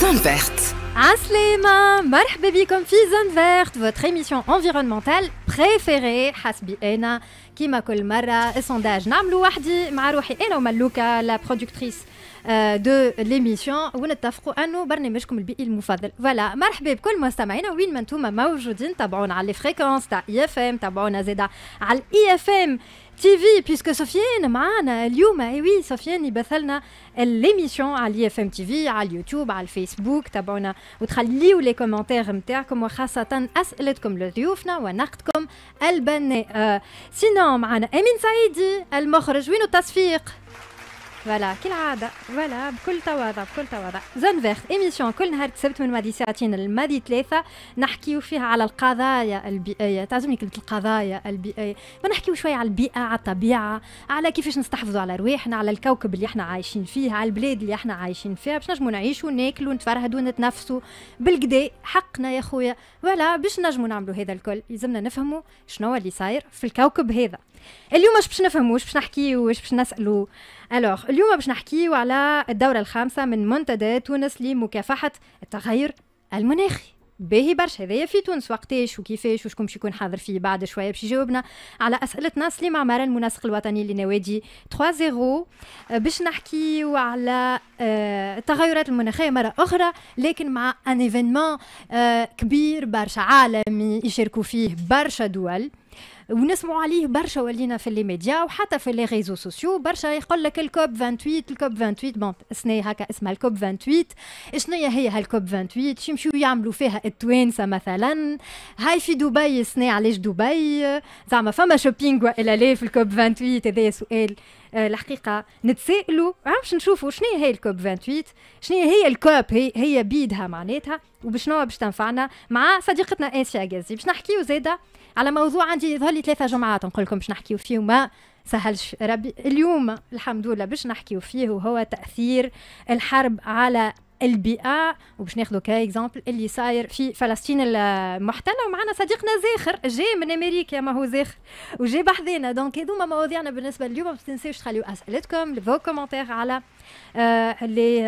Zone verte. Aslema, مرحبا بكم في Zone verte votre émission environnementale préférée. حسبي أنا كيما كل مرة ال sondage نعملو وحدي مع روحي أنا وملوكا la productrice de l'émission ونتفقوا انه برنامجكم البيئي المفضل voilà مرحبا بكل مستمعينا وين ما أنتم موجودين تابعونا على les fréquences تاع اي اف ام تابعونا زيدا على الاي اف ام تي في parce que سفيان معانا اليوم eh oui سفيان يبث لنا l'émission على الاي اف ام تي في على اليوتيوب على الفيسبوك تابعونا وتخليوا les commentaires نتاعكم وخاصه اسئلتكم لضيوفنا ونقدكم البناء آه sinon معانا امين سعيدي المخرج وينو التصفيق voilà كالعادة voilà بكل تواضع بكل تواضع Zone verte émission كل نهار السبت من ماضي ساعتين للماضي ثلاثة نحكيو فيها على القضايا البيئية تعجبني كلمة القضايا البيئية ونحكيو شوية على البيئة على الطبيعة على كيفاش نستحفظوا على رواحنا على الكوكب اللي إحنا عايشين فيه على البلاد اللي إحنا عايشين فيها باش نجموا نعيشوا ناكلوا نتفرهدوا نتنفسوا بالگدا حقنا يا خويا voilà باش نجموا نعملوا هذا الكل يلزمنا نفهموا شنو اللي صاير في الكوكب هذا اليوم باش نفهموا واش باش نحكيو باش نسالوا alors اليوم باش نحكيو على الدورة الخامسة من منتدى تونس لمكافحة التغير المناخي. باهي برشا هذايا في تونس وقتاش وكيفاش وشكون باش يكون حاضر فيه بعد شوية باش يجاوبنا على أسئلتنا. سليم عمار المنسق الوطني لنوادي 3 0 باش نحكيو على التغيرات المناخية مرة أخرى لكن مع un événement كبير برشا عالمي يشاركوا فيه برشا دول. ونسمعوا عليه برشا ولينا في les médias وحتى في les réseaux sociaux. برشا يقول لك ال COP 28 ال COP 28 bon سنة هكا اسمها ال COP 28 شنو هي هال COP 28 يمشيو يعملوا فيها؟ التوانسة مثلا. هاي في دبي سنة علاش دبي؟ زعما فما شوبينغ والا لا في الكوب 28 هذا سؤال آه الحقيقة نتسائلوا باش نشوفوا شنو هي الكوب 28 شنو هي الكوب؟ هي هي بيدها معناتها. وبشنو باش تنفعنا مع صديقتنا آسيا غازي. باش نحكيو زاده على موضوع عندي يظهر لي ثلاثة جمعات نقول لكم باش نحكيو فيه وما سهلش. ربي اليوم الحمد لله باش نحكيو فيه وهو تأثير الحرب على البيئة وباش ناخذوا ك exemple اللي صاير في فلسطين المحتلة. ومعنا صديقنا زاخر جاي من أمريكا ما هو زاخر؟ وجاي بحذينا. donc هذوما مواضيعنا بالنسبة لليوم. ما تنساوش تخليوا أسئلتكم vos commentaires على les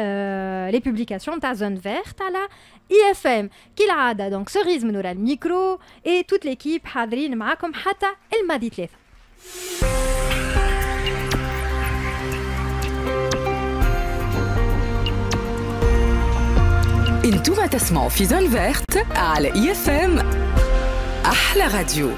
les publications تاع Zone verte على اي اف ام كالعادة donc سوريز من ورا الميكرو. et toute l'équipe حاضرين معاكم حتى الماضي ثلاثة أنتم تسمعوا في Zone verte على اي اف ام أحلى راديو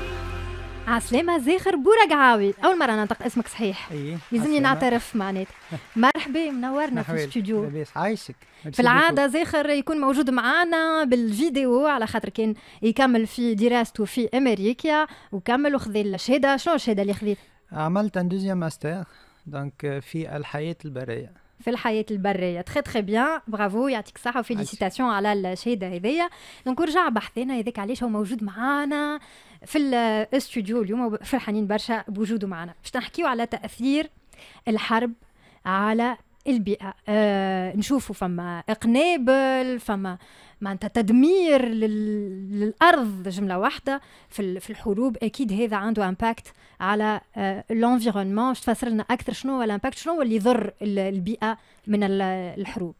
عسلامة زاخر بورقعاوي أول مرة ننطق اسمك صحيح. يلزمني نعترف معناتها مرحبا منورنا في الاستوديو. لاباس عايشك. في العادة زاخر يكون موجود معانا بالفيديو على خاطر كان يكمل في دراسته في أمريكا وكمل وخذ الشهادة. شنو الشهادة اللي خذيت؟ عملت un deuxième master donc في الحياة البرية. في الحياة البرية. très très bien bravo يعطيك الصحة و félicitations على الشهادة هذيا. donc ورجع بحذانا هذاك علاش هو موجود معانا في الاستوديو اليوم فرحانين برشا بوجوده معنا باش نحكيو على تأثير الحرب على البيئة. آه نشوفوا فما قنابل فما معناتها تدمير لل... للأرض جملة واحدة. في, في الحروب أكيد هذا عنده impact على آه ال environnement باش تفسر لنا أكثر شنو هو ال impact شنو هو اللي يضر البيئة من الحروب؟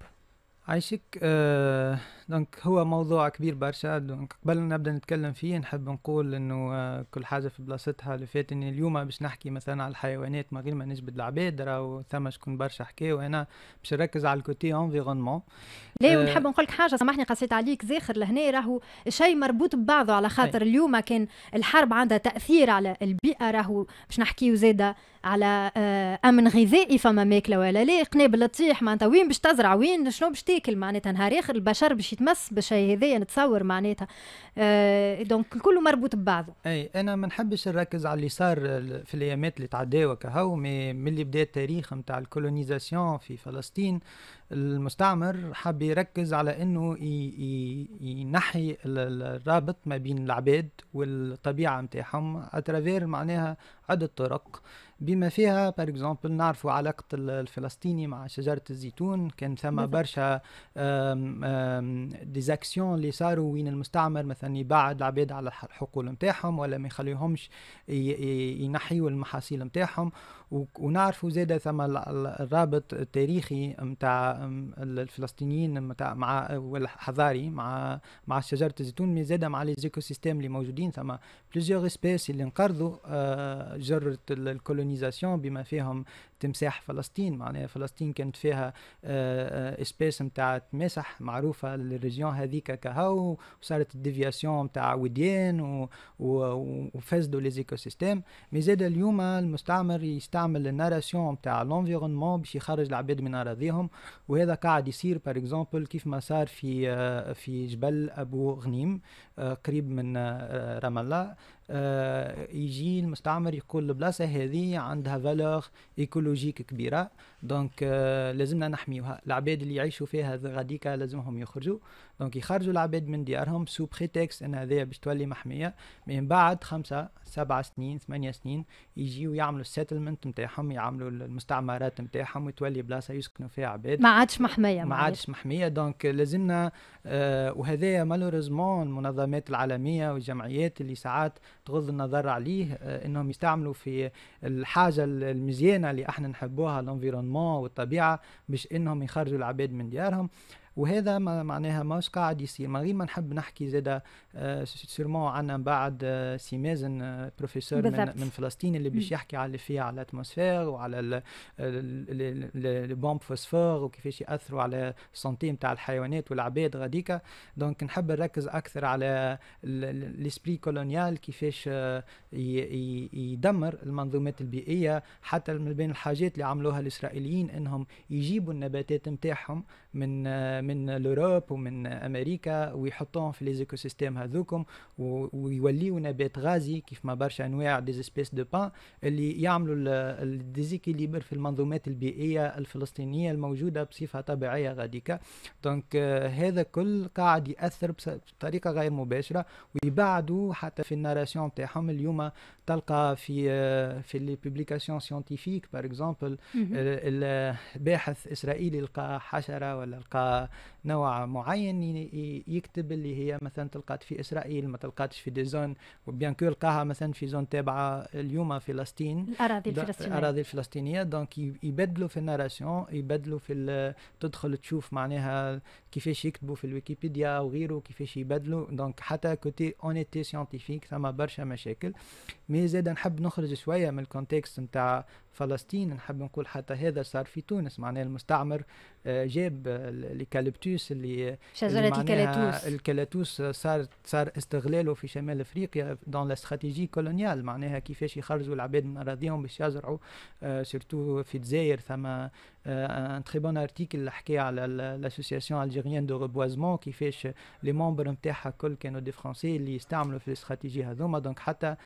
عايشك آه donc هو موضوع كبير برشا donc قبل ما نبدأ نتكلم فيه نحب نقول إنه آه كل حاجة في بلاصتها اللي fait que اليوم باش نحكي مثلا على الحيوانات من غير ما نجبد العباد راهو ثم شكون برشا حكايه وأنا باش نركز على ال côté environnemental ونحب نقول لك حاجة سامحني قصيت عليك زاخر لهنا راهو شيء مربوط ببعضه على خاطر أي. اليوم كان الحرب عندها تأثير على البيئة راهو باش نحكيو زاده على أمن غذائي فما ماكلة ولا لا قنابل تطيح معناتها وين باش تزرع وين شنو باش تاكل معناتها نهار آخر البشر باش يتمس بالشيء هذايا نتصور معناتها. آه donc كله مربوط ببعضه. أي أنا ما نحبش نركز على اللي صار في الأيامات اللي تعداو كهو mais من اللي بدا التاريخ نتاع ال colonisation في فلسطين. المستعمر حب يركز على إنه ينحي الرابط ما بين العباد والطبيعة نتاعهم à travers معناها عدة طرق. بما فيها par exemple نعرفوا علاقة الفلسطيني مع شجرة الزيتون كان ثم برشا des actions اللي صاروا وين المستعمر مثلا يبعد العباد على الحقول نتاعهم ولا ما يخليهمش ينحيوا المحاصيل نتاعهم ونعرفوا زاد ثم الرابط التاريخي نتاع الفلسطينيين متاع مع والحضاري مع مع شجرة الزيتون mais زاد مع les écosystèmes اللي موجودين. ثم plusieurs espèces اللي انقرضوا آه، جرة ال colonisation بما فيهم تمساح فلسطين معناها فلسطين كانت فيها espèces نتاع تماسح معروفة لل région هذيك كهو وصارت ال déviation نتاع وديان وفسدوا les écosystèmes mais زاد اليوم المستعمر يستعمل ال narration نتاع l'environnement باش يخرج العباد من أراضيهم. وهذا قاعد يصير par exemple كيف ما صار في في جبل أبو غنيم قريب من رام الله. آه، يجي المستعمر يقول البلاصه هذه عندها valeur écologique كبيرة. donc آه، لازمنا نحميوها. العباد اللي يعيشوا فيها غاديكا لازمهم يخرجوا. Donc يخرجوا العباد من ديارهم sous prétexte إن هذايا باش تولي محمية من بعد خمسة سبعة سنين ثمانية سنين يجيو يعملوا ال settlement نتاعهم يعملوا المستعمرات نتاعهم وتولي بلاصة يسكنوا فيها عباد. ما عادش محمية ما عادش محمية donc لازمنا آه وهذايا malheureusement المنظمات العالمية والجمعيات اللي ساعات تغض النظر عليه آه إنهم يستعملوا في الحاجة المزيانة اللي إحنا نحبوها ال environnement والطبيعة باش إنهم يخرجوا العباد من ديارهم. وهذا ما معناها ماش قاعد يصير. من غير ما نحب نحكي زاده آه sûrement عنا بعد سي مازن بروفيسور من, من فلسطين اللي باش يحكي على اللي فيها على ال atmosphère وعلى ال bombes phosphore وكيفاش يأثروا على ال santé نتاع الحيوانات والعباد غاديكا. donc نحب نركز أكثر على l'esprit colonial كيفاش آه يدمر المنظومات البيئية حتى من بين الحاجات اللي عملوها الإسرائيليين إنهم يجيبوا النباتات نتاعهم من من ال Europe ومن أمريكا ويحطوهم في les écosystèmes هذوكم ويوليو نبات غازي كيف ما برشا أنواع des espèces de plantes اللي يعملوا ال déséquilibre في المنظومات البيئية الفلسطينية الموجودة بصفة طبيعية غاديكا. donc آه هذا كل قاعد يأثر بطريقة غير مباشرة ويبعدوا حتى في ال narration تاعهم اليوم تلقى في آه في les publications scientifiques par exemple الباحث إسرائيلي لقى حشرة ولا لقى نوع معين يكتب اللي هي مثلا تلقات في إسرائيل ما تلقاتش في des zones و bien que لقاها مثلا في zone تابعة اليوم فلسطين. الأراضي الفلسطينية. الأراضي الفلسطينية. donc يبدلوا في ال narration يبدلوا في تدخل تشوف معناها كيفاش يكتبوا في الويكيبيديا أو غيره كيفاش يبدلوا donc حتى côté unité scientifique ثم برشا مشاكل mais زاد نحب نخرج شوية من ال contexte نتاع فلسطين نحب نقول حتى هذا صار في تونس معناها المستعمر جاب الكاليتوس اللي شجرة الكالاتوس الكالاتوس صار صار استغلاله في شمال إفريقيا dans la stratégie coloniale معناها كيفاش يخرجوا العباد من أراضيهم باش يزرعوا surtout في الجزائر. ثم un très bon article حكى على l'association algérienne de reboisement كيفاش les membres نتاعها كل كانوا des Français اللي يستعملوا في الاستراتيجي هذوما. donc حتى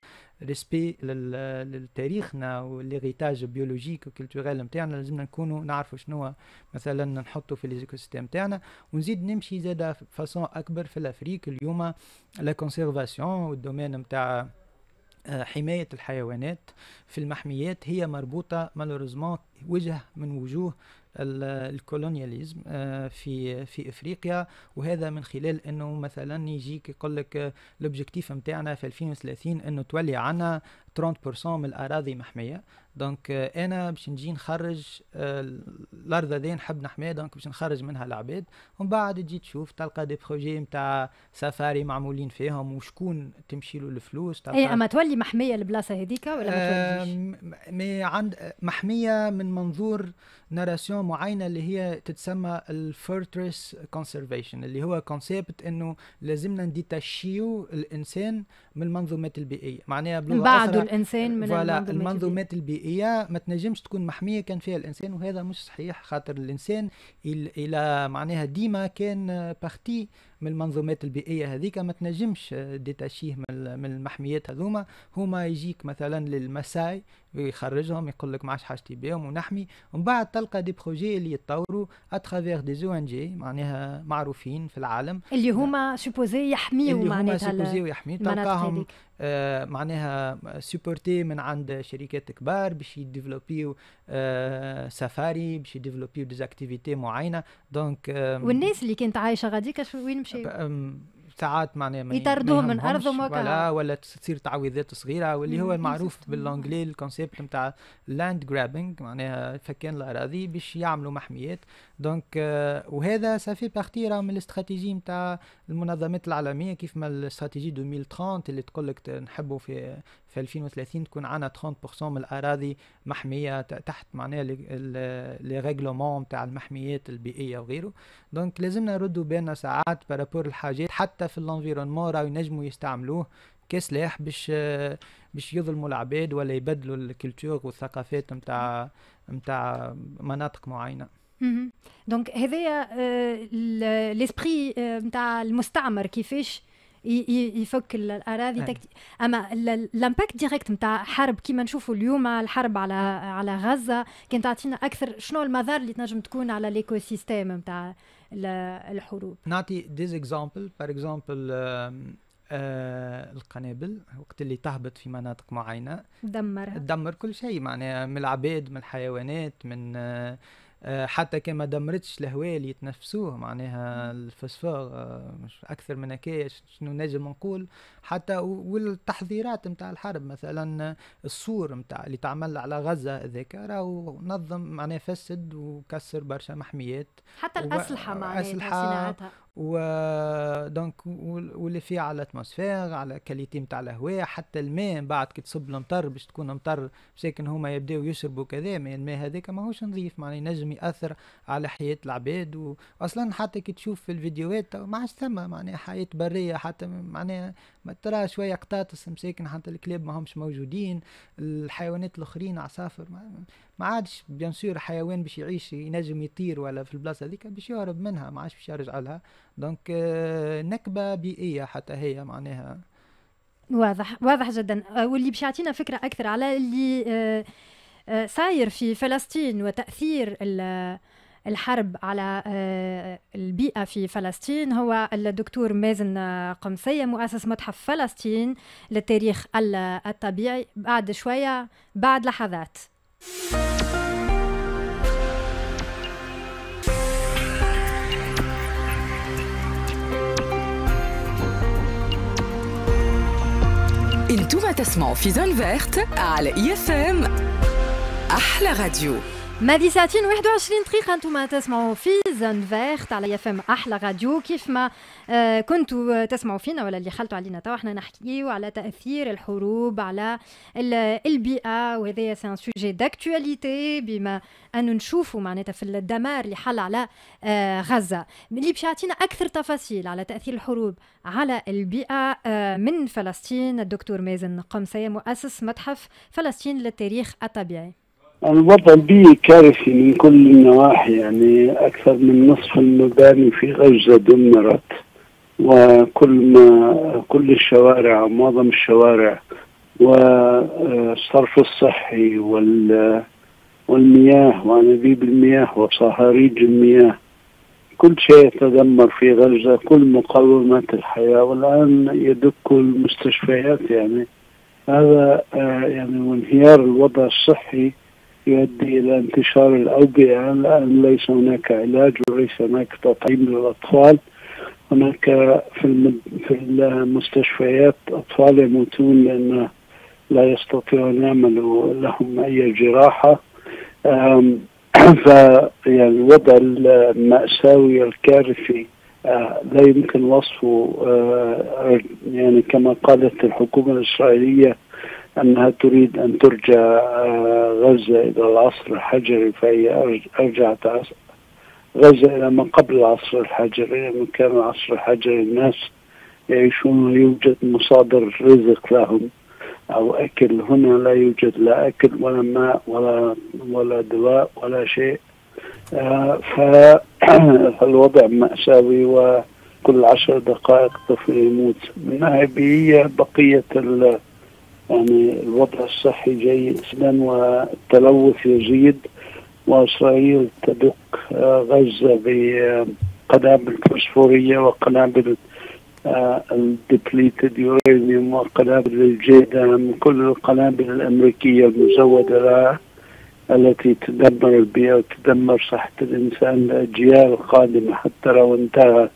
respect لتاريخنا و l'héritage biologique و culturel نتاعنا لازمنا نكونوا نعرفوا شنو مثلا نحطوا في les écosystèmes تاعنا ونزيد نمشي زاده façon أكبر في ال Afrique اليوم la conservation وال domaine نتاع حماية الحيوانات في المحميات هي مربوطة malheureusement وجه من وجوه ال colonialisme في في إفريقيا. وهذا من خلال إنه مثلا يجيك يقول لك l'objectif نتاعنا في 2030 إنه تولي عنا 30% من الأراضي محمية. donc أنا باش نجي نخرج الأرض هذه نحب نحميها donc باش نخرج منها العباد. ومن بعد تجي تشوف تلقى des projets نتاع سفاري معمولين فيهم وشكون تمشي له الفلوس تلقى اي أما تولي محمية البلاصة هذيك ولا ما توليش؟ mais عند محمية من منظور narration معينة اللي هي تتسمى ال fortress conservation اللي هو concept إنه لازمنا ن détacher و الإنسان من المنظومات البيئية. معناها بلغة بعدوا الإنسان من المنظومات, المنظومات البيئيه ما تنجمش تكون محمية كان فيها الإنسان وهذا مش صحيح خاطر الإنسان إلى معناها ديما كان بارتي من المنظومات البيئية هذيك ما تنجمش ديتاشيه من المحميات هذوما. هما يجيك مثلا للمساي ويخرجهم يقول لك ما عادش حاجتي بهم ونحمي. ومن بعد تلقى دي بروجي اللي يتطوروا اترافير دي زو ان جي معناها معروفين في العالم. اللي هما supposés يحميو معناتها اللي هما supposés يحميو تلقاهم آه، معناها supportés من عند شركات كبار باش ي développer و سفاري باش ي développer و des activités معينة. donc والناس اللي كانت عايشة غاديك وين مشاو؟ ساعات معناها يطردوهم من ارضهم ولا ولا تصير تعويضات صغيرة واللي هو المعروف بالانجلي ال concept نتاع land grabbing معناها فكان الأراضي باش يعملوا محميات. donc euh, وهذا ça fait partie راه من الاستراتيجي نتاع المنظمات العالمية كيف ما الاستراتيجي 2030 اللي تقول لك نحبوا في في 2030 تكون عندنا 30% من الأراضي محمية تحت معناها les règlements نتاع المحميات البيئية وغيره. donc لازمنا نردوا بالنا ساعات par rapport الحاجات حتى في ال environnement راهو ينجموا يستعملوه كسلاح باش باش يظلموا العباد ولا يبدلوا ال culture والثقافات نتاع نتاع مناطق معينة. donc هذايا l'esprit نتاع المستعمر كيفاش يفك الأراضي تكتي أما ال impact direct نتاع حرب كيما نشوفوا اليوم الحرب على على غزة كان تعطينا أكثر شنو المضار اللي تنجم تكون على ال écosystème نتاع الحروب؟ نعطي des exemples. par exemple القنابل وقت اللي تهبط في مناطق معينة. تدمر تدمر كل شيء معناها من العباد من الحيوانات من آه آه، حتى كما دمرتش الهواء اللي يتنفسوه معناها الفوسفور آه، مش أكثر من هكايا شنو نجم نقول؟ حتى والتحذيرات نتاع الحرب مثلا السور نتاع اللي تعمل على غزة هذاك راهو نظم معناها فسد وكسر برشا محميات حتى الأسلحة معناها صناعتها. و donc واللي فيه على ال atmosphère على qualité نتاع الهواء حتى الماء بعد كي تصب المطر باش تكون مطر ساكن هما يبداو يشربوا كذا ما الماء هذاك ماهوش نظيف معناها ينجم يأثر على حياة العباد واصلا حتى كي تشوف في الفيديوهات ما عادش ثم معناها حياة برية حتى معناها ترى شوية قطاطس مساكن حتى الكلاب ما همش موجودين الحيوانات الآخرين عصافر ما, عادش bien sûr حيوان باش يعيش ينجم يطير ولا في البلاصة هذيك باش يهرب منها ما عادش باش يرجع لها. donc آه، نكبة بيئية حتى هي معناها. واضح واضح جدا. آه، واللي باش يعطينا فكرة أكثر على اللي آه، ساير في فلسطين وتأثير الحرب على البيئة في فلسطين. هو الدكتور مازن قمصية مؤسس متحف فلسطين للتاريخ الطبيعي. بعد شوية بعد لحظات. أنتم تسمعوا في Zone Verte على IFM أحلى راديو ماضي ساعتين 21 دقيقة. أنتم تسمعوا في Zone Verte على IFM أحلى راديو. كيف ما آه كنتوا تسمعوا فينا ولا اللي خلطتوا علينا تو إحنا نحكيو على تأثير الحروب على البيئة وهذا un sujet d'actualité بما انه نشوفوا معناتها في الدمار اللي حل على آه غزة. اللي باش يعطينا أكثر تفاصيل على تأثير الحروب على البيئة آه من فلسطين الدكتور مازن قمصية مؤسس متحف فلسطين للتاريخ الطبيعي. الوضع البيئي كارثي من كل النواحي يعني أكثر من نصف المباني في غزة دمرت وكل ما كل الشوارع معظم الشوارع والصرف الصحي وال والمياه وانابيب المياه وصهاريج المياه كل شيء تدمر في غزة كل مقومات الحياة والآن يدك المستشفيات يعني هذا آه، يعني وانهيار الوضع الصحي يؤدي إلى انتشار الأوبئة الآن ليس هناك علاج وليس هناك تطعيم للأطفال. هناك في في المستشفيات أطفال يموتون لأن لا يستطيعون يعملوا لهم أي جراحة. ف يعني الوضع المأساوي الكارثي آه، لا يمكن وصفه آه، يعني كما قالت الحكومة الإسرائيلية أنها تريد أن ترجع آه، غزة إلى العصر الحجري فهي أرجعت غزة إلى ما قبل العصر الحجري لما كان العصر الحجري الناس يعيشون يوجد مصادر رزق لهم أو أكل. هنا لا يوجد لا أكل ولا ماء ولا ولا دواء ولا شيء. آه، فالوضع مأساوي وكل عشر دقائق طفل يموت. من ناحية بيئية بقية يعني الوضع الصحي جيد جدا والتلوث يزيد وإسرائيل تدق غزة بقنابل فوسفورية وقنابل الدبليتد يورانيوم وقنابل الجيدان كل القنابل الأمريكية المزودة لها التي تدمر البيئة وتدمر صحة الإنسان لأجيال قادمة حتى لو انتهى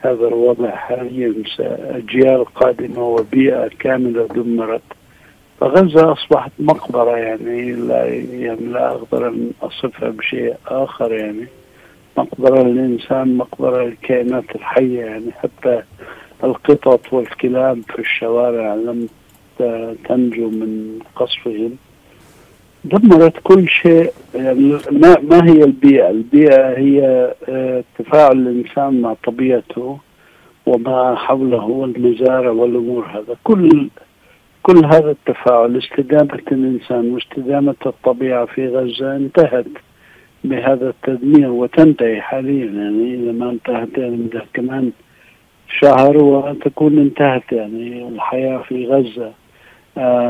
هذا الوضع حاليا أجيال قادمة وبيئة كاملة دمرت. فغزة أصبحت مقبرة يعني لا يعني لا أقدر أن أصفها بشيء آخر يعني. مقبرة للإنسان مقبرة للكائنات الحية يعني. حتى القطط والكلاب في الشوارع لم تنجو من قصفهم. دمرت كل شيء يعني ما ما هي البيئة؟ البيئة هي آه، تفاعل الإنسان مع طبيعته وما حوله والمزارع والأمور هذا كل كل هذا التفاعل استدامة الإنسان واستدامة الطبيعة في غزة انتهت بهذا التدمير وتنتهي حاليا يعني إذا ما انتهت يعني كمان شهر وتكون انتهت يعني الحياة في غزة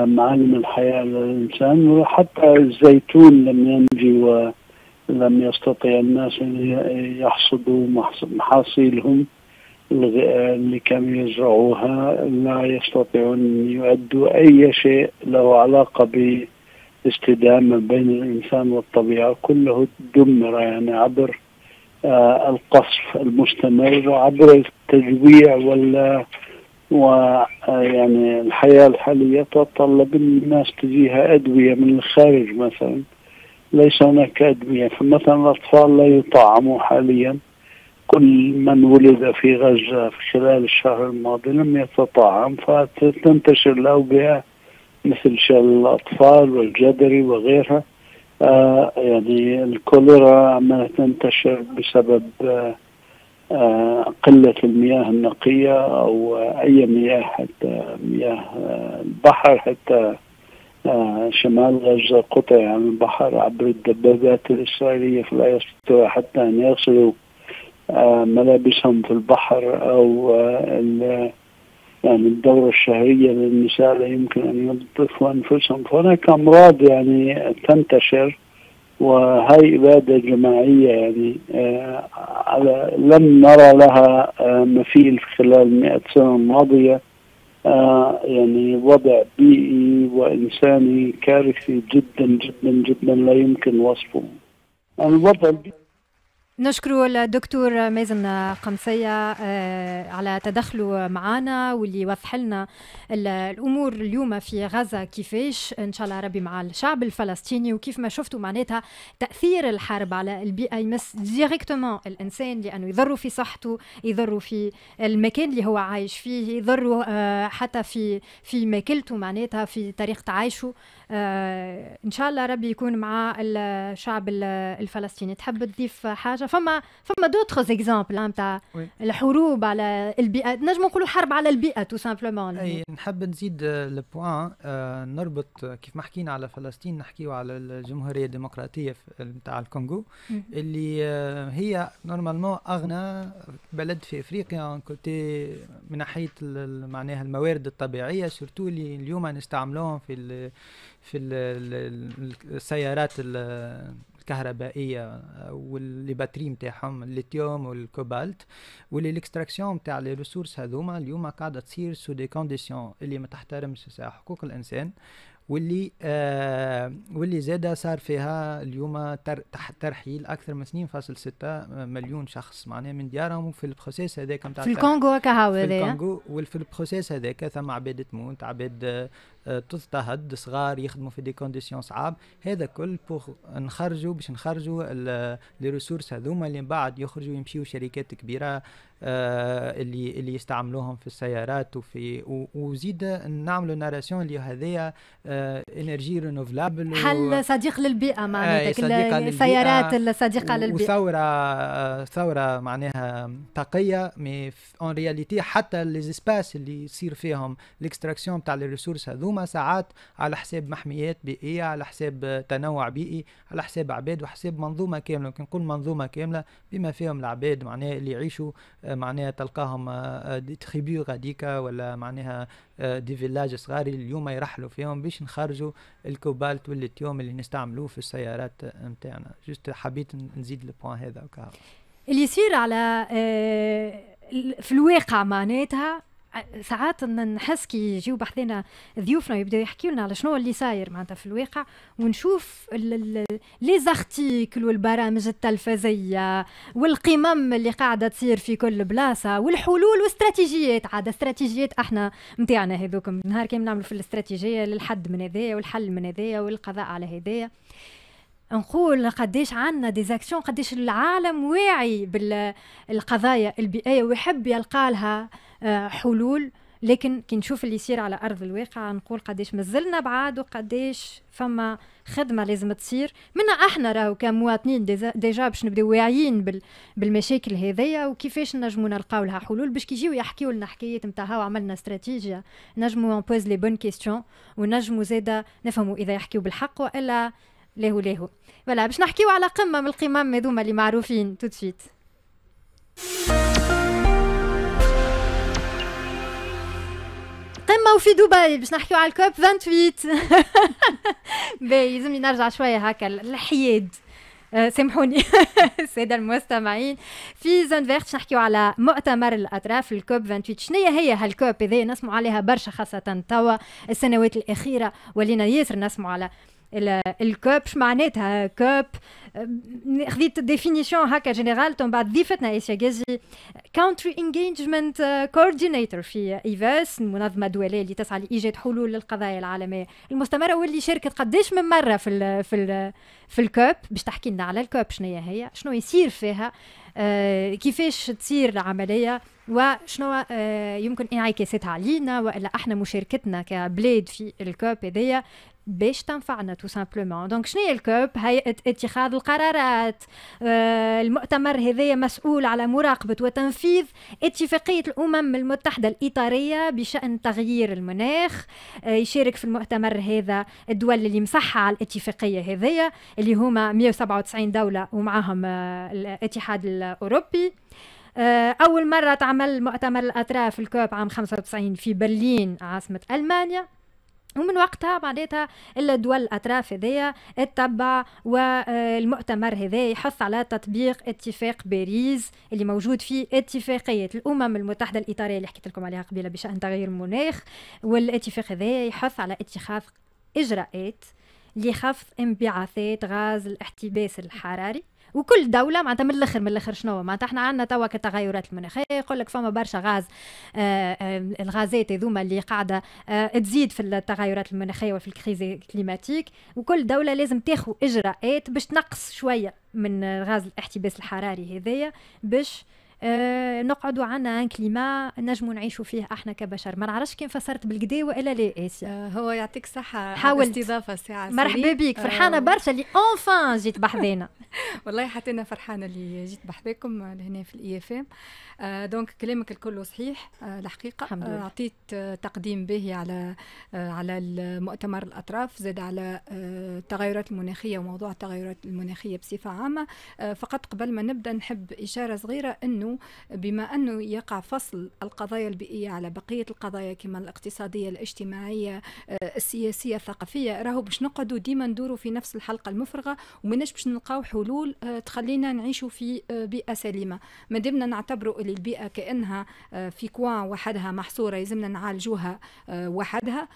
معالم الحياة للإنسان وحتى الزيتون لم ينجي ولم يستطيع الناس أن يحصدوا محاصيلهم اللي كانوا يزرعوها لا يستطيعون أن يؤدوا أي شيء له علاقة باستدامة بين الإنسان والطبيعة. كله دمر يعني عبر آه القصف المستمر وعبر التجويع وال ويعني الحياة الحالية تتطلب أن الناس تجيها أدوية من الخارج مثلا. ليس هناك أدوية. فمثلا الأطفال لا يطعموا حاليا. كل من ولد في غزة في خلال الشهر الماضي لم يتطعم فتنتشر الأوبئة مثل شلل الأطفال والجدري وغيرها. آه يعني الكوليرا عمالة تنتشر بسبب آه قلة المياه النقية أو أي مياه حتى مياه آه، البحر حتى آه، شمال غزة قطع عن البحر عبر الدبابات الإسرائيلية فلا يستطيعوا حتى أن يغسلوا آه، ملابسهم في البحر آه، يعني الدورة الشهرية للنساء لا يمكن أن ينظفوا أنفسهم. فهناك أمراض يعني تنتشر وهي إبادة جماعية يعني آه، على لم نرى لها مثيل في خلال المئة سنة الماضية يعني وضع بيئي وإنساني كارثي جدا جدا جدا لا يمكن وصفه. الوضع البيئي نشكر الدكتور مازن قمسية آه، على تدخله معنا واللي وضح لنا الأمور اليوم في غزة كيفاش. إن شاء الله ربي مع الشعب الفلسطيني. وكيف ما شفتوا معناتها تأثير الحرب على البيئة يمس directement الإنسان لأنه يضروا في صحته يضروا في المكان اللي هو عايش فيه يضروا آه، حتى في في ماكلته معناتها في طريقة عيشه آه، إن شاء الله ربي يكون مع الشعب الفلسطيني. تحب تضيف حاجة؟ فما فما d'autres exemples نتاع الحروب على البيئة. نجم نقولوا حرب على البيئة تو simplement أي نحب نزيد ال point آه نربط كيف ما حكينا على فلسطين نحكيو على الجمهورية الديمقراطية نتاع الكونغو اللي آه هي normalement أغنى بلد في إفريقيا côté من ناحية معناها الموارد الطبيعية surtout اللي اليوم نستعملوهم في في السيارات الكهربائية و les batteries نتاعهم الليثيوم والكوبالت واللي ال extraction نتاع les ressources هذوما اليوم قاعدة تصير sous des conditions اللي ما تحترمش حقوق الإنسان واللي آه واللي زاد صار فيها اليوم تر ترحيل أكثر من 2.6 مليون شخص معناها من ديارهم وفي ال process هذاك نتاع في الكونغو كهو في الكونغو وفي ال process هذاك ثم عباد تموت عباد تضطهد صغار يخدموا في des conditions صعاب. هذا كل pour نخرجوا باش نخرجوا les ressources هذوما اللي من بعد يخرجوا يمشيوا شركات كبيرة آه اللي اللي يستعملوهم في السيارات وفي وزيد نعملوا narration اللي هذايا آه énergie renouvelable حل صديق للبيئة معناتها؟ السيارات الصديقة للبيئة. وثورة آه ثورة معناها طاقية mais en réalité حتى les espaces اللي يصير فيهم ال extraction تاع les ressources هذوما ساعات على حساب محميات بيئية على حساب تنوع بيئي على حساب عباد وحساب منظومة كاملة. كي نقول منظومة كاملة بما فيهم العباد معناها اللي يعيشوا معناها تلقاهم des tribus غاديكا ولا معناها des villages صغار اليوم يرحلوا فيهم باش نخرجوا الكوبالت والليثيوم اللي نستعملوه في السيارات نتاعنا. juste حبيت نزيد ال point هذا وكهو اللي يصير على في الواقع معناتها ساعات نحس كي يجيو بحثنا ضيوفنا يبداو يحكيوا لنا على شنو اللي صاير معناتها في الواقع ونشوف لي زارتيكل والبرامج التلفزية والقمم اللي قاعدة تصير في كل بلاصة والحلول واستراتيجيات عاد استراتيجيات أحنا نتاعنا هذوك نهار كامل نعملوا في الاستراتيجية للحد من هذايا والحل من هذايا والقضاء على هذايا. نقول قديش عندنا des actions قديش العالم واعي بالقضايا البيئية ويحب يلقى لها حلول. لكن كي نشوف اللي يصير على أرض الواقع نقول قديش مازلنا بعاد وقديش فما خدمة لازم تصير. منا إحنا راهو كمواطنين déjà باش نبداو واعيين بالمشاكل هذيا وكيفاش نجمو نلقاو لها حلول باش كي يجيو يحكيو لنا حكايات نتاع هاو عملنا استراتيجية. نجمو ن pose les bonnes questions ونجمو زاده نفهموا إذا يحكيو بالحق وإلا لهو لهو voilà باش نحكيو على قمة من القمم هذوما اللي معروفين. tout de suite قمة وفي دبي باش نحكيو على ال COP 28 باهي يلزمني نرجع شوية هكا الحياد سامحوني الساده المستمعين في Zone Verte نحكيو على مؤتمر الاطراف ال COP 28 شنو هي هال COP هذه نسمع عليها برشا خاصه توا السنوات الاخيره ولينا ياسر نسمع على ال COP معناتها COP خذيت définition هكا générale تو بعد ضيفتنا ايشيا جازي country engagement coordinator في ايفاس المنظمه الدوليه اللي تسعى لايجاد حلول للقضايا العالميه المستمره واللي شاركت قداش من مره في ال في ال في ال COP باش تحكي لنا على ال COP شنو هي شنو يصير فيها آه كيفاش تصير العملية وشنو آه يمكن انعكاساتها علينا والا إحنا مشاركتنا كبلاد في ال COP هذيا باش تنفعنا تو simplement donc شنو هي ال COP هيئه اتخاذ القرارات. آه المؤتمر هذايا مسؤول على مراقبة وتنفيذ اتفاقية الأمم المتحدة الإطارية بشأن تغيير المناخ. آه يشارك في المؤتمر هذا الدول اللي مصححة على الاتفاقية هذيا اللي هما 197 دولة ومعاهم آه الاتحاد الأوروبي. آه، أول مرة تعمل مؤتمر الأطراف الكوب عام 95 في برلين عاصمة ألمانيا. ومن وقتها معناتها الدول الأطراف هذيا اتبع والمؤتمر هذا يحث على تطبيق اتفاق باريس اللي موجود فيه اتفاقية الأمم المتحدة الإطارية اللي حكيت لكم عليها قبيلة بشأن تغيير المناخ. والاتفاق هذا يحث على اتخاذ إجراءات لخفض انبعاثات غاز الاحتباس الحراري. وكل دولة معناتها من الأخر من الأخر شنو؟ معناتها إحنا عندنا توا كتغيرات المناخيه يقول لك فما برشا غاز آه آه الغازات هذوما اللي قاعدة آه تزيد في التغيرات المناخية وفي الكريزي كليماتيك وكل دولة لازم تاخذ إجراءات باش تنقص شوية من غاز الاحتباس الحراري هذايا باش آه نقعدوا عنا ان كليما نجموا نعيشوا فيه إحنا كبشر. ما نعرفش كيف فسرت بالكدا والا لا اسيا آه هو يعطيك صحة حاولت. استضافه ساعة مرحبا بك. فرحانة آه برشا اللي enfin جيت بحذانا. والله حتى أنا فرحانة اللي جيت بحذاكم لهنا في الاي اف ام آه donc كلامك الكل صحيح آه الحقيقة. الحمد لله. أعطيت آه تقديم باهي على آه على المؤتمر الأطراف زاد على آه التغيرات المناخية وموضوع التغيرات المناخية بصفة عامة. آه فقط قبل ما نبدأ نحب إشارة صغيرة إنه بما انه يقع فصل القضايا البيئية على بقية القضايا كما الاقتصادية الاجتماعية آه السياسية الثقافية راهو باش نقعدوا ديما ندوروا في نفس الحلقة المفرغة ومناش باش نلقاو حلول آه تخلينا نعيشوا في آه بيئة سليمة. ما دمنا نعتبروا البيئة كأنها في كوان وحدها محصورة يلزمنا نعالجوها وحدها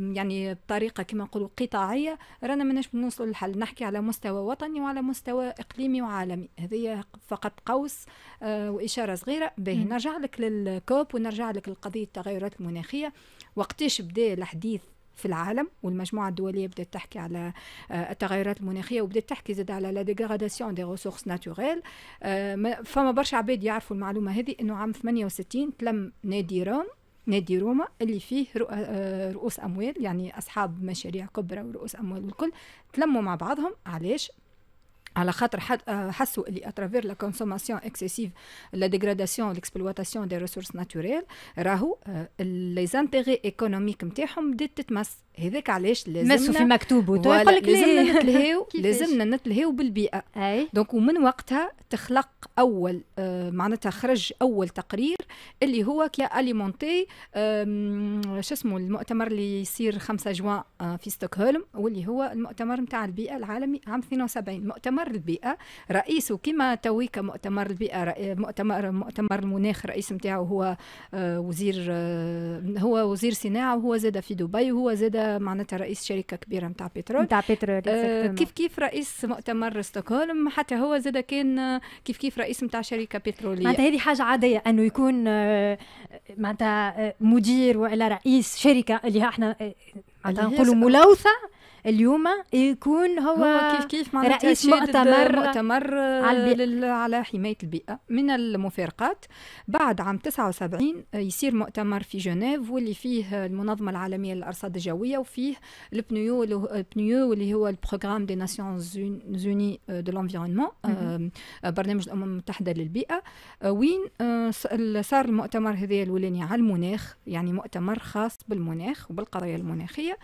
يعني بطريقة كما نقولوا قطاعية رانا مناش بنوصلوا للحل. نحكي على مستوى وطني وعلى مستوى إقليمي وعالمي. هذه فقط قوس وإشارة صغيرة. باهي نرجع لك للكوب ونرجع لك لقضية التغيرات المناخية. وقتاش بدا الحديث في العالم والمجموعة الدولية بدأت تحكي على آه، التغيرات المناخية وبدأت تحكي زاد على la dégradation des ressources naturelles فما برشا عباد يعرفوا المعلومة هذه إنه عام 68 تلم نادي روم نادي روما اللي فيه آه، رؤوس أموال يعني أصحاب مشاريع كبرى ورؤوس أموال والكل تلموا مع بعضهم. علاش؟ على خاطر آه، حسوا اللي à travers la consommation excessive لا ديغراداسيون ليكسبلواتاسيون دي ريسورس ناتوريل راهو لي زانتيغي ايكونوميك نتاعهم بدات تتمس. هذاك علاش لازم مسوا في مكتوب. يقول لك لازمنا نتلهيو لازمنا نتلهيو بالبيئة. أي. دونك ومن وقتها تخلق أول آه معناتها خرج أول تقرير اللي هو كي أليمونتي شو اسمه المؤتمر اللي يصير 5 جوان آه في ستوكهولم واللي هو المؤتمر نتاع البيئة العالمي عام 72 مؤتمر البيئة رئيسه كما تويك مؤتمر البيئة مؤتمر مؤتمر المناخ الرئيس نتاعو هو آه وزير آه هو وزير صناعة وهو زاد في دبي وهو زاد معناتها رئيس شركة كبيرة نتاع بترول. نتاع بترول آه كيف كيف رئيس مؤتمر ستوكهولم؟ حتى هو زاد كان كيف كيف رئيس نتاع شركة بترولية. معناتها هذه حاجة عادية أنه يكون آه، معناتها آه، مدير ولا رئيس شركة اللي إحنا آه، معناتها نقولوا ملوثة. اليوم يكون هو, هو كيف كيف رئيس مؤتمر مؤتمر على, على حماية البيئة من المفارقات. بعد عام 79 يصير مؤتمر في جنيف واللي فيه المنظمة العالمية للأرصاد الجوية وفيه ال PNUE ال PNUE اللي هو ال programme des Nations Unies de l'environnement برنامج الأمم المتحدة للبيئة. آه، وين آه، صار المؤتمر هذا الاولاني على المناخ يعني مؤتمر خاص بالمناخ وبالقضايا المناخية.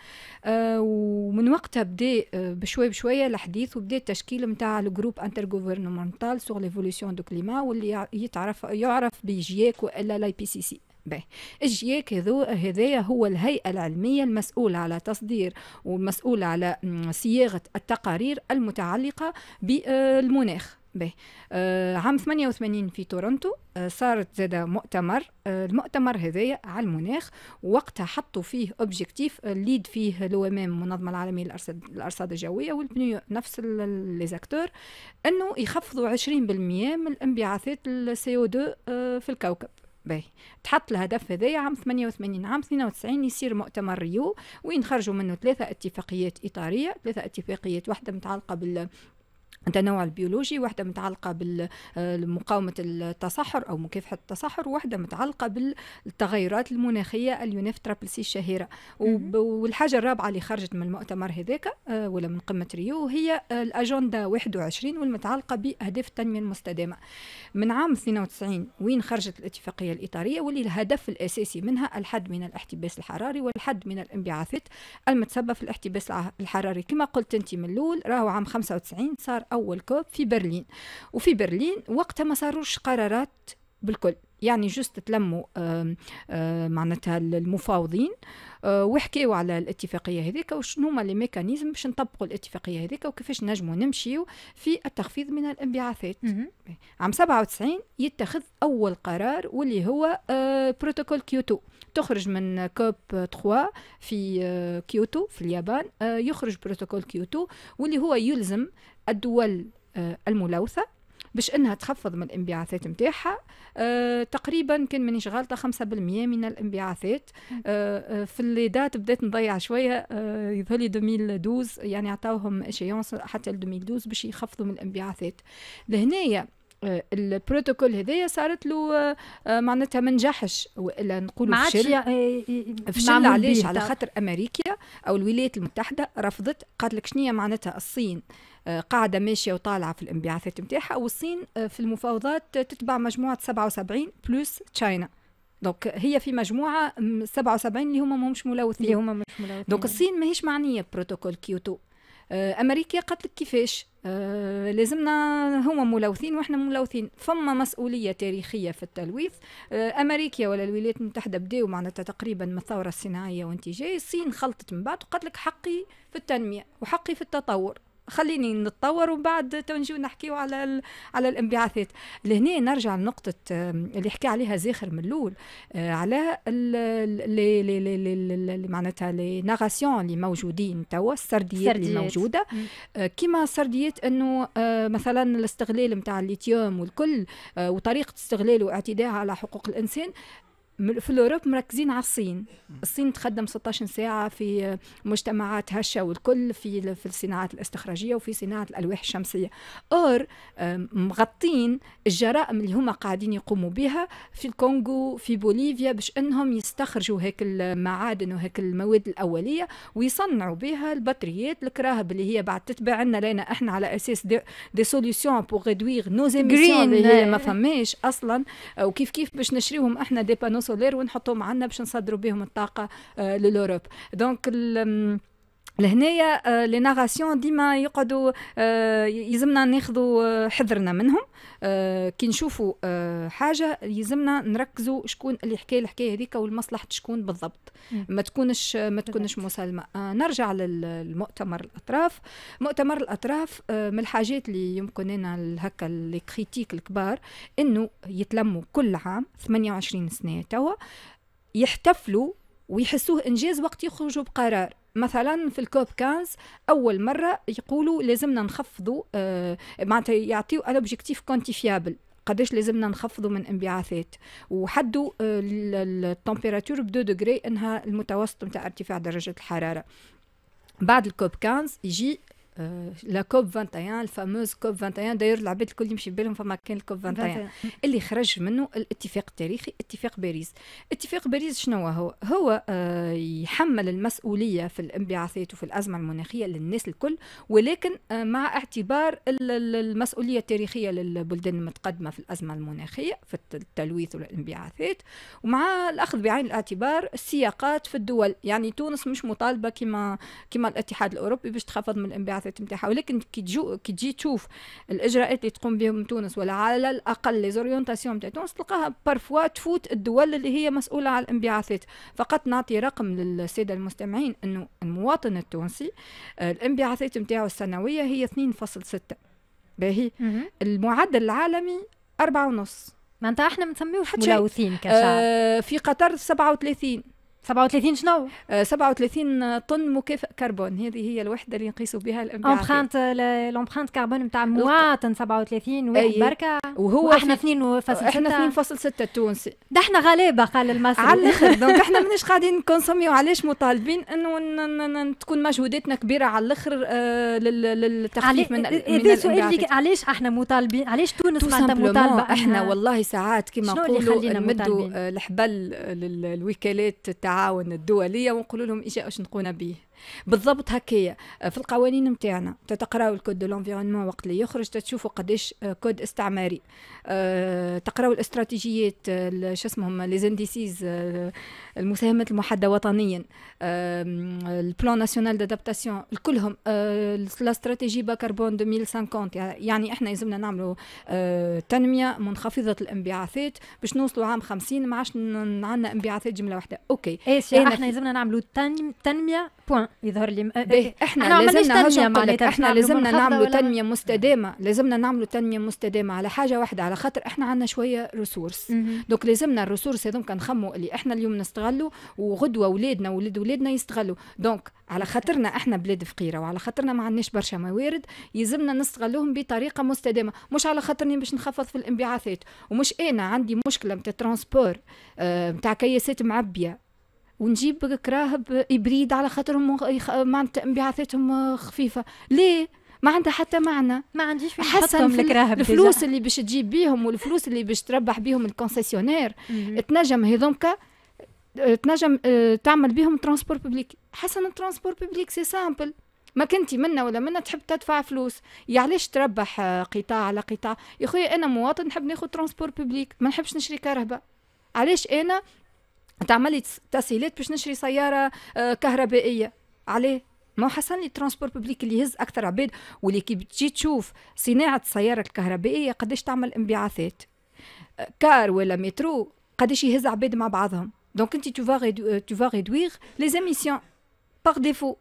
آه، ومن من وقتها بدأ آه، بشوي بشوية الحديث وبدأ التشكيل نتاع ال groupe intergouvernemental sur l'évolution du climat واللي يتعرف يعرف ب GIEC وإلا ل IPCC. باهي ال GIEC هذايا هو الهيئة العلمية المسؤولة على تصدير والمسؤولة على صياغة التقارير المتعلقة بالمناخ به آه عام 88 في تورنتو آه صارت زاد مؤتمر آه المؤتمر هذايا على المناخ وقتها حطوا فيه اوبجيكتيف الليد فيه الومام المنظمه العالمية للارصاد الارصاد الجوية والبنيو نفس لي زاكتور إنه يخفضوا 20% من الانبعاثات السي أو 2 في الكوكب. باهي تحط الهدف هذايا عام 88 عام 92 يصير مؤتمر ريو وين خرجوا منه ثلاثة اتفاقيات إطارية ثلاثة اتفاقيات واحدة متعلقة بال التنوع البيولوجي واحدة متعلقة بمقاومة التصحر أو مكافحة التصحر وواحدة متعلقة بالتغيرات المناخية اليونيف ترابل سي الشهيرة والحاجة الرابعة اللي خرجت من المؤتمر هذاك آه، ولا من قمة ريو هي الأجندة 21 والمتعلقة بأهداف التنمية المستدامة من عام 92 وين خرجت الاتفاقية الإطارية؟ واللي الهدف الأساسي منها الحد من الاحتباس الحراري والحد من الانبعاثات المتسببة في الاحتباس الحراري. كما قلت أنت من الأول راهو عام 95 صار أول كوب في برلين. وفي برلين وقتها ما صاروش قرارات بالكل. يعني juste تلموا معناتها المفاوضين آه، وحكيوا على الاتفاقية هذيك وشنو هما les mécanismes باش نطبقوا الاتفاقية هذيك وكيفاش نجموا نمشيو في التخفيض من الانبعاثات. عام 97 يتخذ أول قرار واللي هو بروتوكول كيوتو. تخرج من COP 3 في آه، كيوتو في اليابان آه، يخرج بروتوكول كيوتو واللي هو يلزم الدول الملوثة باش إنها تخفض من الانبعاثات نتاعها آه تقريبا كان مانيش غالطه 5% من الانبعاثات. آه, آه، في les dates بدات نضيع شوية. آه يظهر لي 2012 يعني عطاوهم échéance حتى ل 2012 باش يخفضوا من الانبعاثات. لهنايا آه، البروتوكول هذايا صارت له آه، معناتها ما نجحش وإلا نقولوا فشل فشل علاش؟ على خاطر أمريكا أو الولايات المتحدة رفضت. قالت لك شنو معناتها الصين؟ آه، قاعدة ماشية وطالعة في الانبعاثات نتاعها والصين في المفاوضات تتبع مجموعة 77 plus China. donc هي في مجموعة 77 اللي هما مش ملوثين. اللي هما مش ملوثين. donc الصين ماهيش معنية بروتوكول كيوتو. أمريكا قالت لك كيفاش؟ آه لازمنا هما ملوثين وإحنا ملوثين. فما مسؤولية تاريخية في التلويث. آه أمريكا ولا الولايات المتحدة بداوا معناتها تقريبا من الثورة الصناعية وانت جاي الصين خلطت من بعد وقالت لك حقي في التنمية وحقي في التطور. خليني نتطور ومن بعد نجيو نحكيو على على الانبعاثات. لهنا نرجع لنقطة اللي حكى عليها زاخر من الأول آه، على اللي معناتها لي ناغاسيون اللي موجودين توا السرديات اللي موجودة. آه، كيما السرديات إنه آه، مثلا الاستغلال نتاع الليثيوم والكل وطريقة استغلاله واعتداءها على حقوق الإنسان. في الأوروب مركزين على الصين. الصين تخدم 16 ساعة في مجتمعات هشة والكل في في الصناعات الاستخراجية وفي صناعة الألواح الشمسية. or مغطين الجرائم اللي هما قاعدين يقوموا بها في الكونغو في بوليفيا باش أنهم يستخرجوا هيك المعادن وهيك المواد الأولية ويصنعوا بها البطاريات الكراهب اللي هي بعد تتبع لنا لنا إحنا على أساس des, des solutions pour réduire nos اللي هي ما فماش أصلا. وكيف كيف باش نشريهم إحنا des panneaux solaires ونحطوهم عندنا باش نصدروا بهم الطاقة للأوروب. Donc لهنايا les narrations ديما يقعدوا يلزمنا ناخذوا حذرنا منهم. كي نشوفوا حاجة يلزمنا نركزوا شكون اللي حكى الحكاية هذيك والمصلحة شكون بالضبط. ما تكونش ما تكونش مسالمة. نرجع للمؤتمر الأطراف. مؤتمر الأطراف من الحاجات اللي يمكن أنا هكا ال critique الكبار إنه يتلموا كل عام 28 سنة توا يحتفلوا ويحسوه إنجاز وقت يخرجوا بقرار. مثلا في ال COP 15 أول مرة يقولوا لازمنا نخفضوا آه معناتها يعطيوا ال objectif quantifiable قداش لازمنا نخفضوا من انبعاثات. وحدوا ال température ب 2 دوغري إنها المتوسط نتاع ارتفاع درجة الحرارة. بعد ال COP 15 يجي la COP 21 ال fameuse COP 21 داير العباد الكل يمشي بالهم فما كان ال COP 21 اللي خرج منه الاتفاق التاريخي اتفاق باريس. اتفاق باريس شنو هو؟ هو آه يحمل المسؤولية في الانبعاثات وفي الأزمة المناخية للناس الكل ولكن آه مع اعتبار المسؤولية التاريخية للبلدان المتقدمة في الأزمة المناخية في التلويث والانبعاثات ومع الأخذ بعين الاعتبار السياقات في الدول. يعني تونس مش مطالبة كما كما الاتحاد الأوروبي باش تخفض من الانبعاثات. البعثات نتاعها ولكن كي تجو كي تجي تشوف الإجراءات اللي تقوم بهم تونس ولا على الأقل les orientations نتاع تونس تلقاها parfois تفوت الدول اللي هي مسؤولة على الانبعاثات. فقط نعطي رقم للسادة المستمعين إنه المواطن التونسي آه، الانبعاثات نتاعو السنوية هي 2.6 باهي؟ المعدل العالمي أربعة ونص. معناتها إحنا ما نسميوش ملوثين كشعب. آه في قطر 37 37 شنو؟ 37 آه، طن مكافئ كربون. هذه هي الوحدة اللي نقيسوا بها الانبعاثات empreinte carbone نتاع مواطن 37 واحد بركة. وهو إحنا 2.6 إحنا 2.6 التونسي ده إحنا غلابة قال المصري. على الآخر. Donc إحنا ماناش قاعدين نconsommiو. علاش مطالبين إنه تكون مجهوداتنا كبيرة على الآخر آه، للتخفيف من, من سؤال علاش إحنا مطالبين؟ علاش تونس مطالبة؟ إحنا والله ساعات كما نقولوا نمدوا الحبل للوكالات تاع التعاون الدوليه ونقول لهم إيش اش نقونا به. بالضبط هكايا. في القوانين نتاعنا تتقراو ال code de l'environnement وقت اللي يخرج تشوفوا قداش كود استعماري. أه تقراو الاستراتيجيات شو اسمهم les INDC أه المساهمات المحددة وطنيا. ال plan national d'adaptation كلهم la stratégie bas carbone 2050 يعني إحنا لازمنا نعملوا تنمية منخفضة الانبعاثات باش نوصلوا عام 50 ما عادش عندنا انبعاثات جملة واحدة. أوكي. إيه إحنا لازمنا نعملوا تنمية point يظهر لي باهي إحنا لازمنا معناتها. إحنا لازمنا نعملوا تنمية مستدامة. لازمنا نعملوا تنمية مستدامة على حاجة واحدة على خاطر إحنا عندنا شوية ressources donc لازمنا ال ressources هذوك نخموا اللي إحنا اليوم نستغلوا وغدوة اولادنا وولاد اولادنا يستغلوا. Donc على خاطرنا إحنا بلاد فقيرة وعلى خاطرنا ما عندناش برشا موارد يلزمنا نستغلوهم بطريقة مستدامة. مش على خاطرني باش نخفض في الانبعاثات ومش أنا عندي مشكلة نتاع transport نتاع كياسات معبية. ونجيب كراهب hybrides على خاطرهم معناتها انبعاثاتهم خفيفة. ليه؟ ما عندها حتى معنى. ما عنديش فيحسن الكراهب الفلوس اللي باش تجيب بيهم والفلوس اللي باش تربح بيهم ال concessionnaire. تنجم هذوك تنجم آه، تعمل بيهم transport public حسن ال transport public c'est simple ما كنتي منا ولا منا تحب تدفع فلوس. يا علاش تربح آه، قطاع على قطاع؟ يا خويا أنا مواطن نحب ناخذ transport public ما نحبش نشري كهرباء علاش أنا تعملي تسهيلات باش نشري سيارة آه، كهربائية. عليه. ما حسن les transports publics اللي يهز أكثر عباد واللي كي بتجي تشوف صناعة السيارة الكهربائية قداش تعمل انبعاثات. آه، كار ولا مترو قداش يهز عباد مع بعضهم. Donc أنت tu vas tu vas réduire les émissions par défaut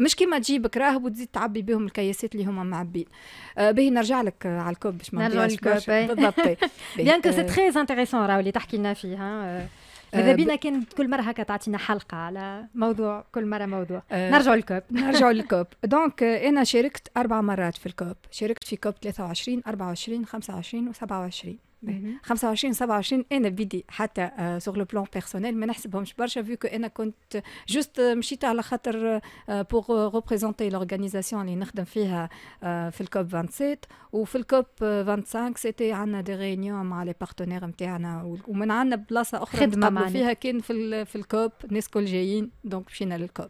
مش كيما تجيب كراهب وتزيد تعبي بهم الكياسات اللي هما معبين. آه باهي نرجع لك على ال COP باش ما نرجع لل COP بالضبط. bien que c'est très intéressant راهو اللي تحكي لنا فيه ها. ماذا بينا كان كل مرة هكا تعطينا حلقة على موضوع كل مرة موضوع. أه نرجعوا لل COP. نرجعوا لل COP. Donc أنا شاركت أربع مرات في ال COP. شاركت في COP 23 24 25 و27 25 27 أنا بدي حتى sur le plan personnel ما نحسبهمش برشا vu que أنا كنت juste مشيت على خاطر pour représenter l'organisation اللي نخدم فيها في ال COP 27 وفي ال COP 25 c'était عندنا des réunions مع les partenaires نتاعنا ومن عندنا بلاصة أخرى نتقابلوا فيها كان في في ال COP الناس كل جايين donc مشينا لل COP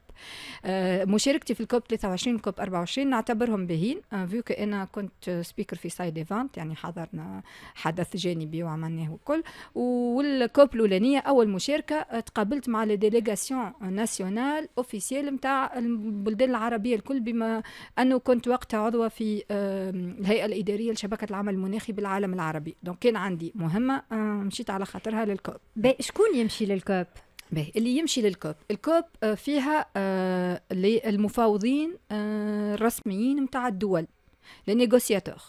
مشاركتي في ال COP 23 ال COP 24 نعتبرهم باهين vu أنا كنت speaker في side event يعني حضرنا حدث جانبي وعملناه الكل. وال COP الأولانية أول مشاركة تقابلت مع les délégations nationales officielles نتاع البلدان العربية الكل بما أنه كنت وقتها عضوة في الهيئة الإدارية لشبكة العمل المناخي بالعالم العربي. Donc كان عندي مهمة مشيت على خاطرها لل COP. شكون يمشي لل COP؟ باهي اللي يمشي لل COP. ال COP آه، فيها آه، المفاوضين آه، الرسميين متاع الدول les négociateurs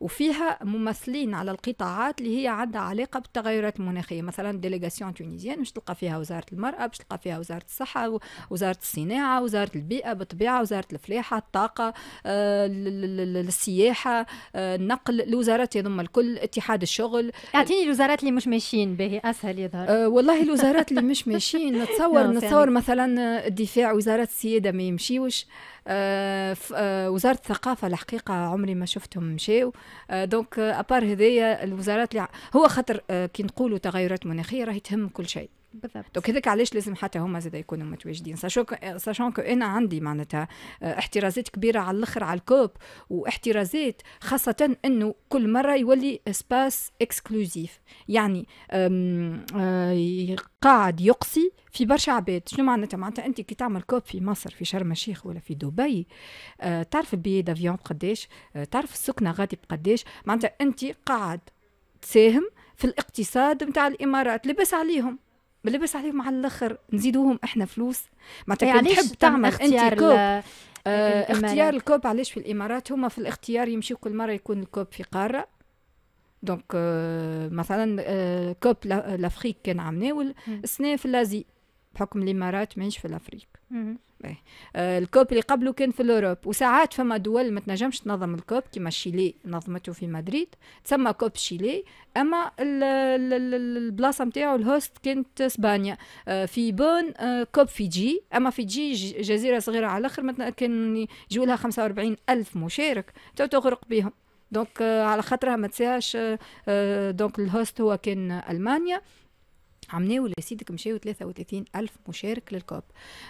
وفيها ممثلين على القطاعات اللي هي عندها علاقة بالتغيرات المناخية. مثلا délégation tunisienne مش تلقى فيها وزارة المرأة باش تلقى فيها وزارة الصحة وزارة الصناعة وزارة البيئة بالطبيعة وزارة الفلاحة الطاقة آه، السياحة آه، النقل الوزارات هذوما الكل اتحاد الشغل. أعطيني الوزارات اللي مش ماشيين به أسهل يظهر أه والله الوزارات اللي مش ماشيين. نتصور نتصور مثلا الدفاع وزارة السيادة ما يمشيوش. آه آه وزارة الثقافة الحقيقة عمري ما شفتهم مشاو آه donc à part هذيا الوزارات اللي هو خاطر آه كي نقولوا تغيرات مناخية راهي تهم كل شيء. بالضبط. donc هذاك علاش لازم حتى هما زاد يكونوا متواجدين؟ sachant que أنا عندي معناتها آه، احترازات كبيرة على الأخر على ال COP واحترازات خاصة إنه كل مرة يولي espace exclusif يعني آه، قاعد يقصي في برشا عباد. شنو معناتها؟ معناتها أنت كي تعمل COP في مصر في شرم الشيخ ولا في دبي آه تعرف ال billet d'avion بقداش تعرف السكنة غادي بقداش؟ معناتها أنت قاعد تساهم في الاقتصاد نتاع الإمارات لاباس عليهم. لاباس عليهم على الآخر نزيدوهم إحنا فلوس. معناتها يعني تحب تعمل اختيار COP؟ آه اختيار ال COP علاش في الإمارات؟ هما في الاختيار يمشيو كل مرة يكون ال COP في قارة. donc آه مثلا آه COP l'Afrique كان عملناه السنة في l'Asie بحكم الإمارات ماهيش في ال Afrique ال COP اللي قبله كان في ال Europe. وساعات فما دول ما تنجمش تنظم ال COP كيما شيلي نظمته في مدريد. تسمى COP شيلي. أما البلاصة نتاعو ال host كانت إسبانيا. آه في بون آه COP فيجي. أما فيجي جزيرة صغيرة على الأخر كان يجوا لها 45 ألف مشارك. تو تغرق بهم donc آه على خاطرها ما تساهاش. آه, آه، donc ال host هو كان ألمانيا. عملناه ولا سيدك مشاو 33 ألف مشارك لل COP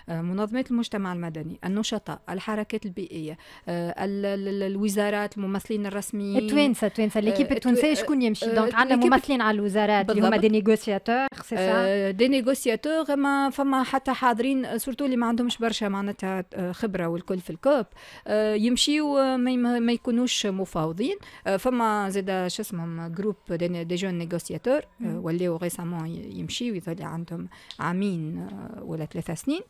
آه، منظمات المجتمع المدني النشطاء الحركات البيئية آه، الوزارات الممثلين الرسميين. التوانسة التوانسة. l'équipe التونسية شكون يمشي؟ donc عندنا ممثلين على الوزارات اللي هما des négociateurs c'est des négociateurs ما فما حتى حاضرين surtout اللي ما عندهمش برشا معناتها آه، خبرة والكل في ال COP. يمشيو ما يكونوش مفاوضين. فما زاد شو اسمهم groupe des jeunes négociateurs ولاو récemment يمشي ويظل عندهم عامين آه، ولا ثلاثة سنين.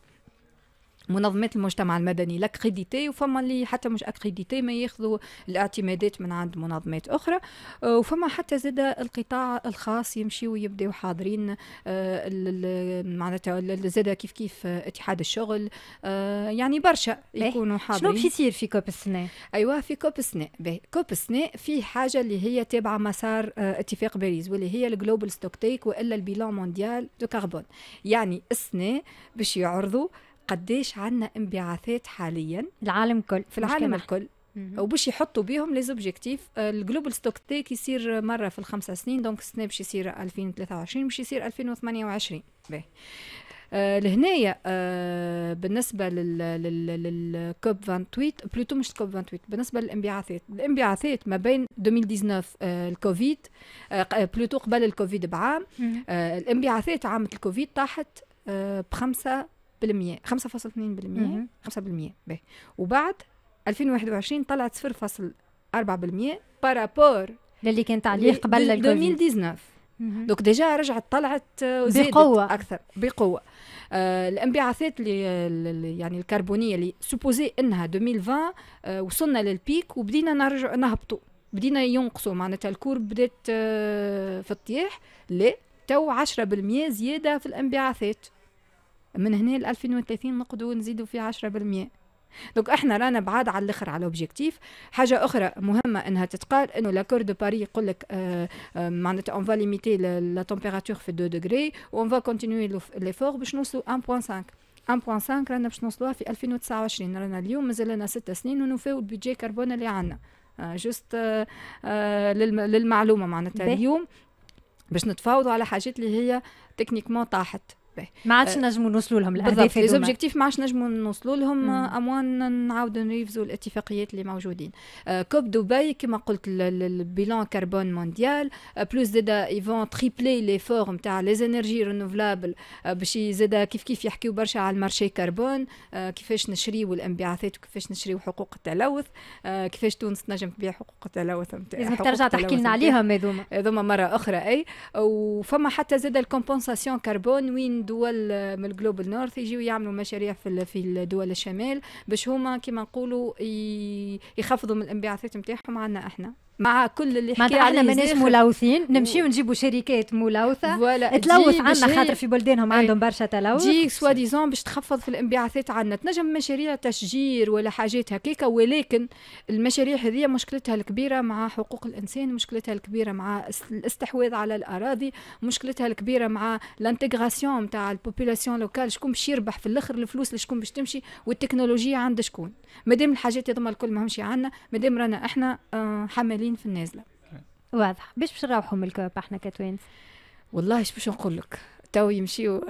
منظمات المجتمع المدني les accrédités وفما اللي حتى مش accrédités ما ياخذوا الاعتمادات من عند منظمات أخرى. آه، وفما حتى زاد القطاع الخاص يمشي ويبداو حاضرين آه، معناتها زاد كيف كيف اتحاد الشغل. يعني برشا؟ يكونوا حاضرين. شنو باش يصير في COP السنة؟ أيوه في COP السنة COP السنة في حاجة اللي هي تابعة مسار اتفاق باريس واللي هي ال global stocktake وإلا ال bilan mondial de carbone يعني السنة باش يعرضوا قديش عندنا انبعاثات حاليا العالم كل في العالم الكل. وباش يحطوا بهم les objectifs ال global stocktake يصير مرة في الخمسة سنين donc السنة باش يصير 2023 باش يصير 2028 باهي. آه لهنايا آه بالنسبة لل COP 28 plutôt مش COP 28 بالنسبة للانبعاثات. الانبعاثات ما بين 2019 آه الكوفيد آه plutôt قبل الكوفيد بعام. آه الانبعاثات عام الكوفيد طاحت آه بخمسة بالمية 5.2% 5% باهي. وبعد 2021 طلعت 0.4% par rapport للي كانت عليه قبل الكوفيد. 2019 donc déjà رجعت طلعت بقوة. أكثر بقوة. آه الانبعاثات اللي يعني الكربونية اللي supposé إنها 2020 آه وصلنا لل pic وبدينا نرجع نهبطوا بدينا ينقصوا معناتها ال courbe بدات آه في الطياح لا تو 10% زيادة في الانبعاثات. من هنا ل 2030 نقدروا نزيدوا في 10% donc إحنا رانا بعاد على الآخر على ال objectif حاجة أخرى مهمة إنها تتقال إنه l'accord de Paris يقول لك آه آه معناتها on va limiter la température في 2 degrés on va continuer l'effort باش نوصلوا 1.5 1.5 رانا باش نوصلوها في 2029 رانا اليوم مازال لنا ست سنين ونوفيو ال budget carbone اللي عندنا. juste آه للمعلومة معناتها اليوم. باش نتفاوضوا على حاجات اللي هي techniquement طاحت. ما عادش نجموا نوصلوا لهم الأهداف les objectifs ما عادش نجموا نوصلوا لهم à moins نعاودوا نريفزوا الاتفاقيات اللي موجودين. COP دبي كما قلت ال bilan carbone mondial plus زادا ils vont tripler l'effort نتاع les énergies renouvelables باش زادا كيف كيف يحكيو برشا على ال marché carbone كيفاش نشريو الانبعاثات وكيفاش نشريو حقوق التلوث كيفاش تونس تنجم تبيع حقوق التلوث نتاع لازم ترجع تحكي لنا عليهم هذوما. هذوما مرة أخرى أي وفما حتى زاد ال compensation carbone وين دول من ال Global North يجيو يعملوا مشاريع في في دول الشمال باش هما كيما نقولوا يخفضوا من الانبعاثات نتاعهم عنا إحنا. مع كل اللي حكي عليه ماناش ملوثين نمشيو نجيبوا شركات ملوثة. تلوث عنا خاطر في بلدانهم عندهم برشا تلوث. تجي soi-disant باش تخفض في الانبعاثات عنا. تنجم مشاريع تشجير ولا حاجات هكاكا ولكن المشاريع هذه مشكلتها الكبيرة مع حقوق الإنسان مشكلتها الكبيرة مع الاستحواذ على الأراضي مشكلتها الكبيرة مع ال intégration نتاع ال population locale شكون باش يربح في الأخر الفلوس اللي شكون باش تمشي والتكنولوجيا عند شكون. مادام الحاجات هذوما الكل ماهمش عندنا مادام رانا إحنا آه، حاملين في النازلة. واضح. باش باش نروحوا من ال COP إحنا كتوانسة والله إيش باش نقول لك تو يمشيو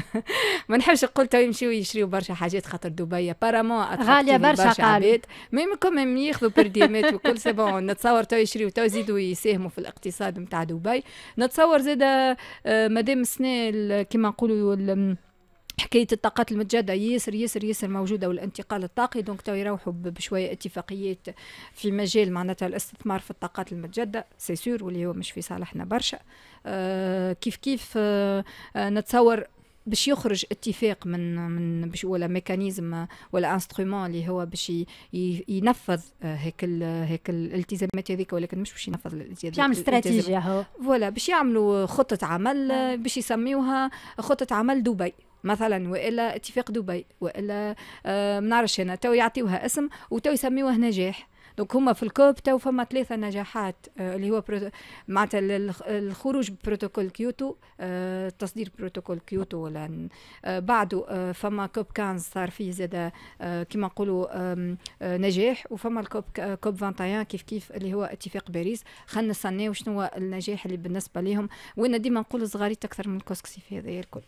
ما نحبش نقول تو يمشيو يشريو برشا حاجات خاطر دبي. apparemment غالية برشا قال. même quand même ياخذوا برديمات وكل c'est bon نتصور تو يشريو تو يزيدوا يساهموا في الاقتصاد نتاع دبي. نتصور زاد آه، مادام السنة كيما نقولوا حكاية الطاقات المتجدده ياسر ياسر ياسر موجودة والانتقال الطاقي. donc تو يروحوا بشوية اتفاقيات في مجال معناتها الاستثمار في الطاقات المتجدده c'est sûr واللي هو مش في صالحنا برشا. آه كيف كيف آه نتصور باش يخرج اتفاق من من باش ولا mécanisme ولا instrument اللي هو باش ينفذ آه، هيك هيك الالتزامات هذيك ولكن مش باش ينفذ الالتزامات. يعمل استراتيجية هو. voilà باش يعملوا خطة عمل آه. باش يسميوها خطة عمل دبي. مثلا وإلا اتفاق دبي وإلا آه ما نعرفش أنا تو يعطيوها اسم وتو يسميوه نجاح. donc هما في ال COP تو فما ثلاثة نجاحات آه اللي هو معناتها الخروج ببروتوكول كيوتو آه تصدير بروتوكول كيوتو ولا آه بعده آه فما COP كان صار فيه زاد آه كما نقولوا نجاح وفما ال COP COP 21 كيف كيف اللي هو اتفاق باريس. خلينا نستناو شنو هو النجاح اللي بالنسبة لهم وأنا ديما نقول زغاريت أكثر من الكوسكسي في هذا الكل.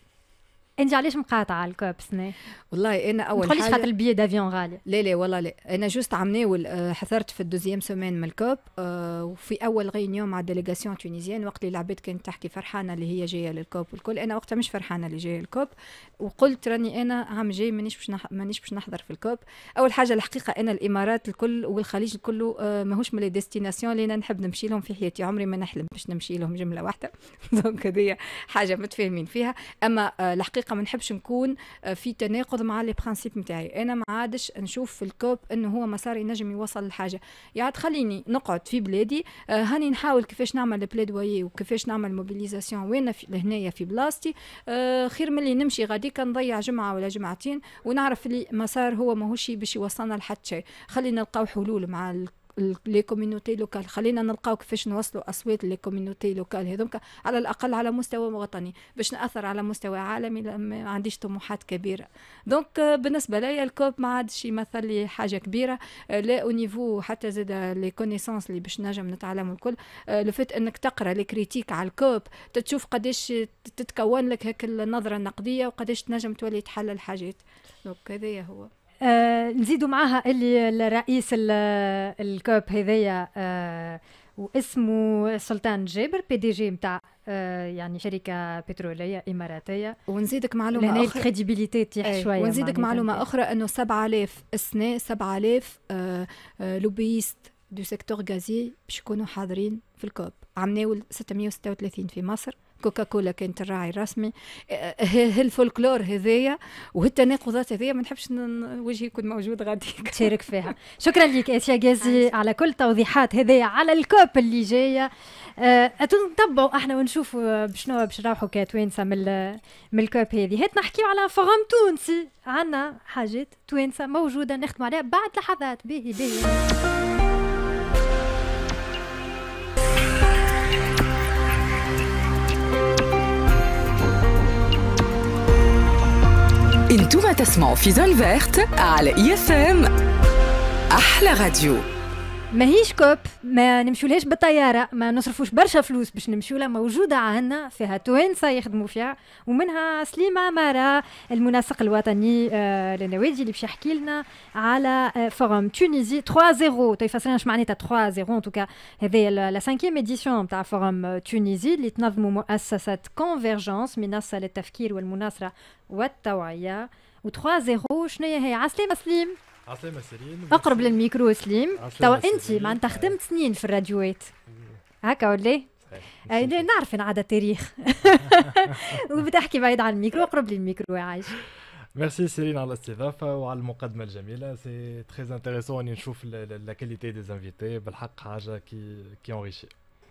انت علاش مقاطعة ال COP سنة والله أنا أول حاجة خاطر ال billet d'avion غالي. لا لا والله لا. أنا juste عم آه، حضرت في ال deuxième semaine من ال COP آه، وفي أول réunion مع ال délégation tunisienne وقت اللي العباد كانت تحكي فرحانة اللي هي جاية لل COP والكل. أنا وقتها مش فرحانة اللي جاية لل COP وقلت راني أنا عام جاي مانيش باش نح... مانيش باش نحضر في ال COP أول حاجة الحقيقة أنا الإمارات الكل والخليج الكل آه، ماهوش من les destinations اللي أنا نحب نمشي لهم في حياتي. عمري ما نحلم باش نمشي لهم جملة واحدة. donc هذه حاجة متفاهمين فيها. أما الحقيقة ما نحبش نكون آه، في تناقض مع les principes نتاعي أنا ما عادش نشوف في ال COP إنه هو مسار ينجم يوصل لحاجة. يعني تخليني نقعد في بلادي آه، هاني نحاول كيفاش نعمل plaidoyer وكيفاش نعمل mobilisation وين في هنايا في بلاصتي. آه، خير من اللي نمشي غاديك نضيع جمعة ولا جمعتين ونعرف اللي مسار هو ماهوش باش يوصلنا لحد شيء. خلينا نلقاو حلول مع les communautés locales خلينا نلقاو كيفاش نوصلوا أصوات les communautés locales هذوك على الأقل على مستوى وطني. باش نأثر على مستوى عالمي ما عنديش طموحات كبيرة. donc بالنسبة لي ال COP ما عادش يمثل لي حاجة كبيرة. لا au niveau حتى زاد les connaissances اللي باش نجم نتعلم الكل. le fait إنك تقرأ les critiques على ال COP تشوف قداش تتكون لك هيك النظرة النقدية وقداش تنجم تولي تحلل حاجات. donc هذايا هو. آه نزيدوا معها اللي الرئيس ال COP هذايا آه واسمه سلطان جابر PDG نتاع آه يعني شركة بترولية إماراتية. ونزيدك معلومة أخرى. ال crédibilité تيح إيه، شوية ونزيدك معلومة أخرى إنه 7000 السنة 7000 آه آه lobbyistes du secteur gazier باش يكونوا حاضرين في ال COP. عام ناول 636 في مصر. كوكا كانت الراعي الرسمي هالفولكلور هذايا وهالتناقضات هذايا ما نحبش وجهي يكون موجود غادي. تشارك فيها. شكرا لك اسيا جازي على كل التوضيحات هذايا على الكوب اللي جاية. أه نتبعوا إحنا ونشوفوا بشنو باش نروحوا كتوانسة من من الكوب هذه. هات نحكيو على فغم تونسي. عندنا حاجات توانسة موجودة نخدموا عليها بعد لحظات. باهي باهي أنتم تسمعوا في Zone Verte على IFM أحلى راديو ماهيش COP ما نمشولهاش بالطيارة؟ ما نصرفوش برشا فلوس باش نمشوا لها موجودة عندنا فيها توانسة يخدموا فيها ومنها سليم عمارة المنسق الوطني آه للنوادي اللي باش يحكي لنا على آه Forum Tunisie 3 0 تيفسر اش معناتها 3 0 en tout cas هذه la 5 édition نتاع Forum Tunisie اللي تنظموا مؤسسة Convergences منصة للتفكير والمناصرة والتوعية. و3 0 شنو هي؟ عسلامه سليم عسلامة سيرين أقرب للميكرو سليم توا أنت معناتها خدمت سنين في الراديوات هكا ولا؟ آه نعرف عادة التاريخ. وبتحكي بعيد عن الميكرو أقرب للميكرو يا عايش. ميرسي سيرين على الاستضافة وعلى المقدمة الجميلة. c'est très intéressant اني نشوف la qualité des invités بالحق حاجة qui qui enrichit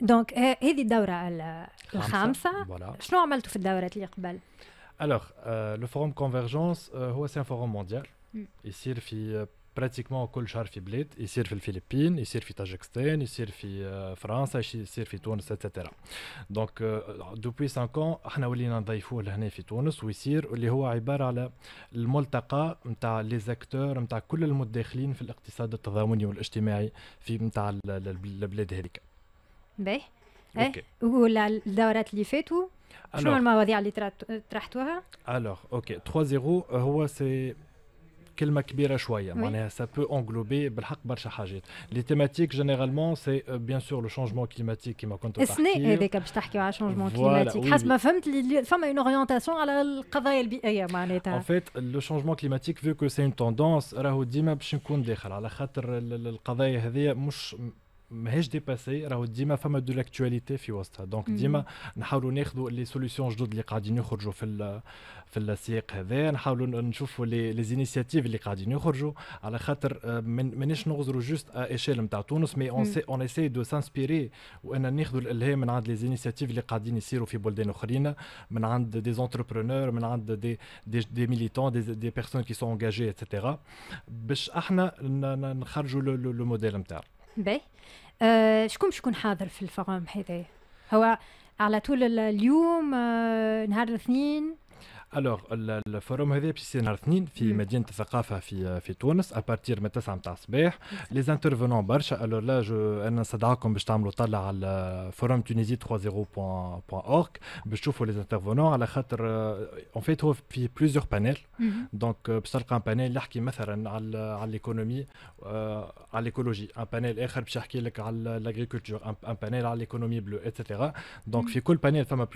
دونك هذه الدورة الخامسة voilà. شنو عملتوا في الدورات اللي قبل؟ Euh, forum Convergence, euh, c'est un forum mondial. Mm. يصير في pratiquement كل شهر في بلاد يصير في الفلبين يصير في طاجكستان يصير في فرنسا يصير في تونس et cetera donc depuis 5 إحنا ولينا نضيفوه لهنا في تونس ويصير اللي هو عبارة على الملتقى نتاع les acteurs نتاع كل المتداخلين في الاقتصاد التضامني والاجتماعي في نتاع البلاد هذيك باهي إيه والدورات اللي فاتوا شنو المواضيع اللي طرحتوها؟ alors ok 3 0 هو c'est كلمه كبيره شوية معناها ça peut englober بالحق برشا حاجات les thématiques généralement c'est bien sûr le changement climatique كيما كنت تحكي السنة هذاك باش تحكيو على changement climatique حسب ما فهمت فما une orientation على القضايا البيئيه معناتها en fait le changement climatique vu que c'est une tendance راهو ديما باش نكون داخل على خاطر القضايا هذه مش ماهيش dépassé راهو ديما فما de l'actualité في وسطها. donc ديما نحاولوا ناخذوا les solutions جدد اللي قاعدين يخرجوا في في السياق هذا. نحاولوا نشوفوا les les initiatives اللي قاعدين يخرجوا على خاطر مانيش نغزروا juste échelle نتاع تونس mais on s' on essaie de s'inspirer وأن ناخذوا الالهام من عند les initiatives اللي قاعدين يصيروا في بلدان أخرين من عند des entrepreneurs من عند des des, des militants des, des personnes qui sont engagées et cetera باش إحنا نخرجوا le modèle نتاعنا باهي آه شكون شكون حاضر في ال forum هذا هو على طول اليوم آه نهار الاثنين alors ال forum هذا باش يصير نهار الاثنين في مدينة الثقافة في في تونس à partir من 9 نتاع الصباح. les intervenants برشا. alors là je أنا نستدعاكم باش تعملوا طلع على forum tunisie 30.org باش تشوفوا les intervenants على خاطر en fait هو فيه plusieurs panels donc باش تلقى un panel يحكي مثلا على على l'économie على l'écologie un panel آخر باش يحكي لك على l'agriculture un panel على l'économie bleue et cetera donc في كل panel فما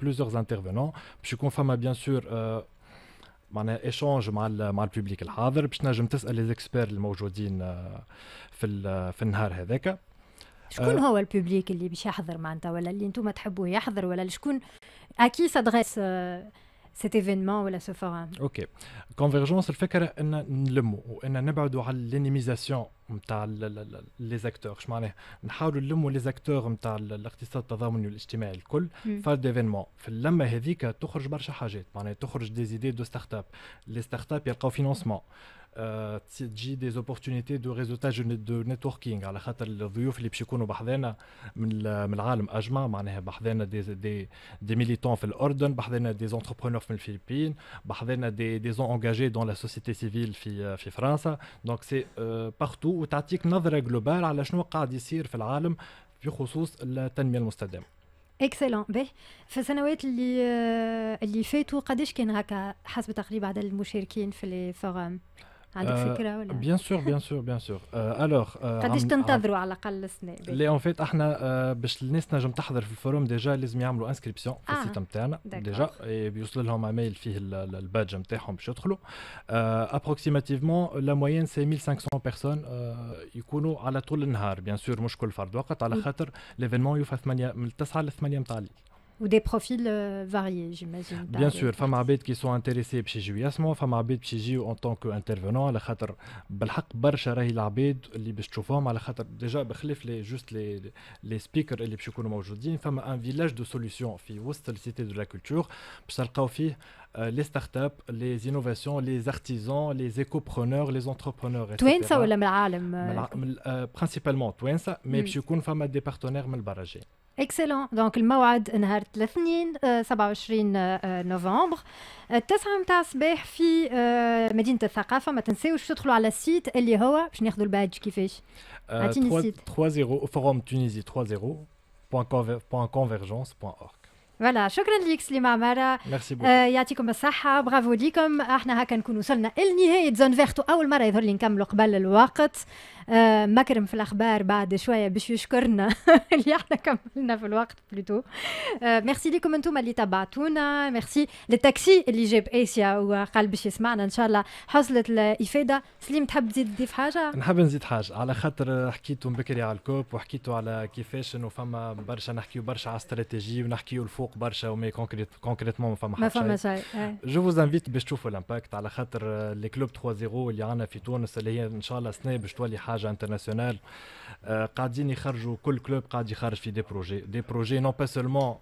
plusieurs intervenants باش يكون فما bien sûr معناها échange مع مع ال public الحاضر باش تنجم تسأل لي زيكسبير الموجودين في في النهار هذاك. شكون هو ال public اللي باش يحضر معناتها؟ ولا اللي أنتم تحبوه يحضر؟ ولا شكون؟ à qui s'adresse cet événement ولا ce forum okay Convergence الفكرة ان نلموا وان نبعدوا على l'animisation نتاع les acteurs اش معناها نحاولوا نلموا les acteurs نتاع الاقتصاد التضامني والاجتماعي الكل فال événement في اللمه هذيك تخرج برشا حاجات معناها تخرج des idées de start-up les start-up يلقاو financement تجي des opportunités de réseautage de networking على خاطر الضيوف اللي باش يكونوا بحذانا من من العالم أجمع معناها بحذانا des des des militants في الأردن بحذانا des entrepreneurs في الفلبين بحذانا des des engagés dans la société civile في في فرنسا. donc c'est partout وتعطيك نظرة globale على شنو قاعد يصير في العالم في خصوص التنمية المستدامة. excellent باهي. في السنوات اللي اللي فاتوا قداش كان هكا حسب تقريب عدد المشاركين في ال forum؟ عندك فكرة ولا؟ bien sûr bien sûr bien sûr. alors قداش تنتظروا على الأقل السنة؟ les en fait إحنا باش الناس تنجم تحضر في ال forum déjà لازم يعملوا inscription في ال site نتاعنا déjà بيوصل لهم ايميل فيه ال badge نتاعهم باش يدخلوا. approximativement la moyenne c'est 1500 personnes يكونوا على طول النهار bien sûr مش كل فرد وقت على خاطر l'événement يوفى 8 من 9 ل 8 نتاع الليل ou des profils euh, variés, j'imagine. Bien sûr, femmes عباد qui sont intéressés باش يجيو يسمعوا، فما عباد باش يجيو en tant qu'intervenant على خاطر بالحق برشا راهي العباد اللي باش تشوفوهم على خاطر déjà بخلاف les juste les les speakers اللي باش يكونوا موجودين فما un village de solutions في وسط ال cité de la culture باش تلقاو فيه les start-up les innovations les artisans les écopreneurs les entrepreneurs توينسا ولا من العالم principalement توينسا mais باش يكون فما des partenaires من البرة جاي excellent donc الموعد نهار الاثنين 27 نوفمبر التسعة متاع الصباح في مدينة الثقافة. ما تنساوش تدخلوا على ال site اللي هو باش ناخذوا الباج كيفاش. اعطيني ال site 3 0 forum Tunisie 3 0.convergence.org voilà شكرا ليك سليمة عمارة. آه يعطيكم الصحة. برافو ليكم. إحنا هكا نكون وصلنا لنهاية Zone Verte و أول مرة يظهر لي نكملوا قبل الوقت. مكرم في الأخبار بعد شوية باش يشكرنا اللي إحنا كملنا في الوقت plutôt آه ميرسي ليكم أنتم اللي تبعتونا ميرسي للتاكسي اللي جاب آسيا وقال باش يسمعنا إن شاء الله. حصلت الافاده سليم تحب تزيد تضيف حاجة؟ نحب نزيد حاجة. على خاطر حكيتوا بكري على ال COP وحكيتوا على كيفاش إنه فما برشا نحكيو برشا على استراتيجي ونحكيو الفوق برشا و mais concrète concrètement ما فما ما فما شيء. je vous invite باش تشوفوا ال impact على خاطر les clubs 3 0 اللي عندنا في تونس اللي هي إن شاء الله سنه باش تولي حاجة. internationale قاعدين يخرجوا كل club قاعد يخرج في des projets des projets non pas seulement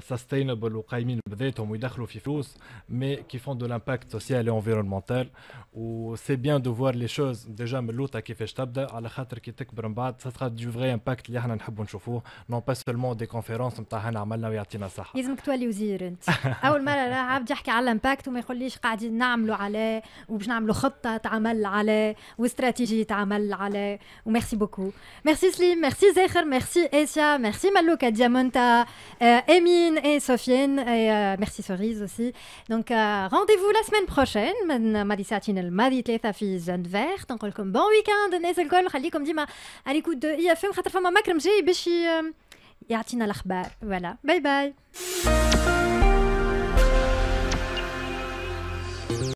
sustainable وقايمين بذاتهم ويدخلوا في فلوس mais qui font de l'impact social et environnemental و c'est bien de voir les choses déjà من اللوطه كيفاش تبدا على خاطر كي تكبر من بعد ça de vrais impacts اللي إحنا نحبوا نشوفوه non pas seulement des conférences نتاع هنا عملنا ويعطينا الصحه لازمك تولي وزير انت اول مره راه عبد يحكي على ال impact وما يقوليش قاعدين نعملوا عليه وباش نعملوا خطه تعمل عليه واستراتيجي تعمل عليه وميرسي بوكو ميرسي سليم ميرسي زاخر ميرسي اسيا ميرسي ملوكا ديامونتا امين اي صوفيا Sofiane et euh, merci Cerise aussi. Donc euh, rendez-vous la semaine prochaine. من ماضي ساعتين الماضي ثلاثة في زون فيرت نقول لكم بون ويكاند الناس الكل خليكم ديما على كود اي اف ام خاطر فما مكرم جاي باش يعطينا الاخبار فوالا باي باي